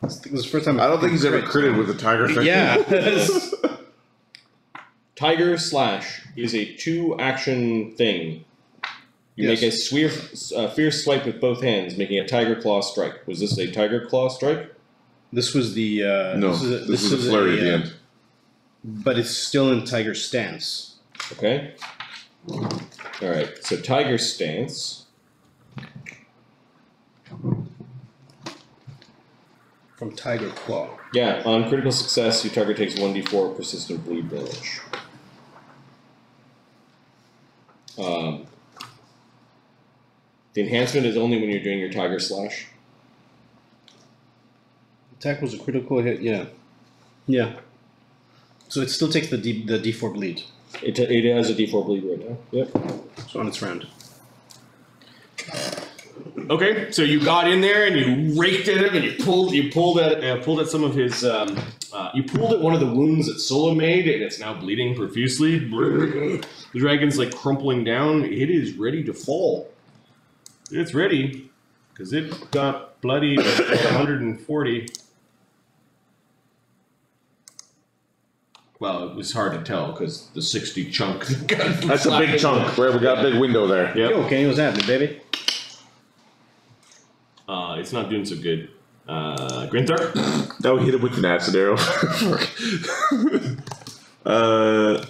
Speaker 5: This was the first time.
Speaker 1: I don't think he's ever critted with a tiger effect.
Speaker 5: Yeah.
Speaker 2: Tiger Slash is a two action thing. You
Speaker 5: Yes.
Speaker 2: make a sweer, uh, fierce swipe with both hands, making a Tiger Claw strike. Was this a Tiger Claw strike?
Speaker 5: this was the. Uh,
Speaker 1: no,
Speaker 5: this is a,
Speaker 1: this, is a flurry at the
Speaker 5: uh,
Speaker 1: end.
Speaker 5: But it's still in tiger stance.
Speaker 2: Okay. Alright, so Tiger Stance.
Speaker 5: From tiger claw.
Speaker 2: Yeah, on critical success, your target takes 1d4 persistent bleed damage. Um, the enhancement is only when you're doing your Tiger Slash.
Speaker 5: Attack was a critical hit. Yeah. Yeah. So it still takes the D, the d4 bleed.
Speaker 2: It, it has a d4 bleed right now. Yep.
Speaker 5: So on its round.
Speaker 2: Okay, so you got in there and you raked at him and you pulled you pulled at uh, pulled at some of his um, uh, you pulled at one of the wounds that Solo made and it's now bleeding profusely. The dragon's like crumpling down. It is ready to fall. It's ready because it got bloodied at 140. Well, it was hard to tell because the 60 chunk. got
Speaker 1: That's a big chunk. Where we got a big window there.
Speaker 2: Yep.
Speaker 5: Yo, Kenny, what's happening, baby?
Speaker 2: Uh, it's not doing so good. Uh, Grinthar?
Speaker 1: Now we hit him with an acid arrow. uh,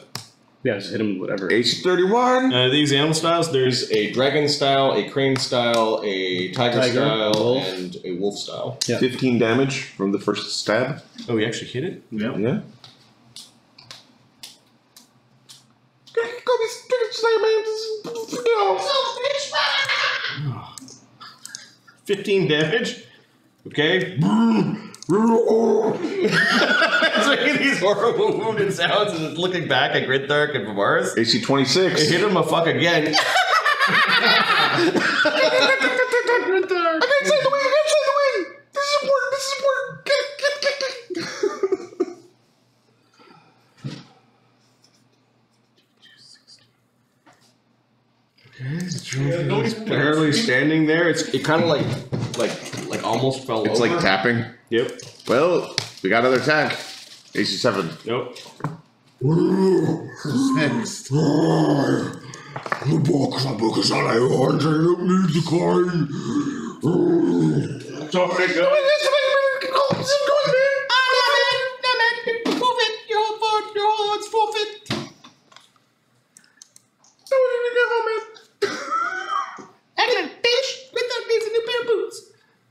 Speaker 5: Yeah, just hit him with whatever.
Speaker 1: AC 31.
Speaker 2: Uh, these animal styles, there's a dragon style, a crane style, a tiger,
Speaker 5: Tiger,
Speaker 2: style,
Speaker 5: wolf.
Speaker 2: and a wolf style.
Speaker 5: Yeah.
Speaker 1: 15 damage from the first stab.
Speaker 2: Oh, we actually hit it? Yeah.
Speaker 1: Yeah.
Speaker 2: 15 damage. Okay. it's making these horrible wounded sounds and it's looking back at Grinthar and Vamaris.
Speaker 1: AC 26.
Speaker 2: It hit him a fuck again. barely standing there. It's it kind of like like like almost fell
Speaker 1: It's
Speaker 2: over.
Speaker 1: like tapping.
Speaker 2: Yep.
Speaker 1: Well, we got another attack. AC seven.
Speaker 2: Nope.
Speaker 7: Six.
Speaker 9: The box, the book is all I want. I don't need the coin.
Speaker 2: Sorry, go.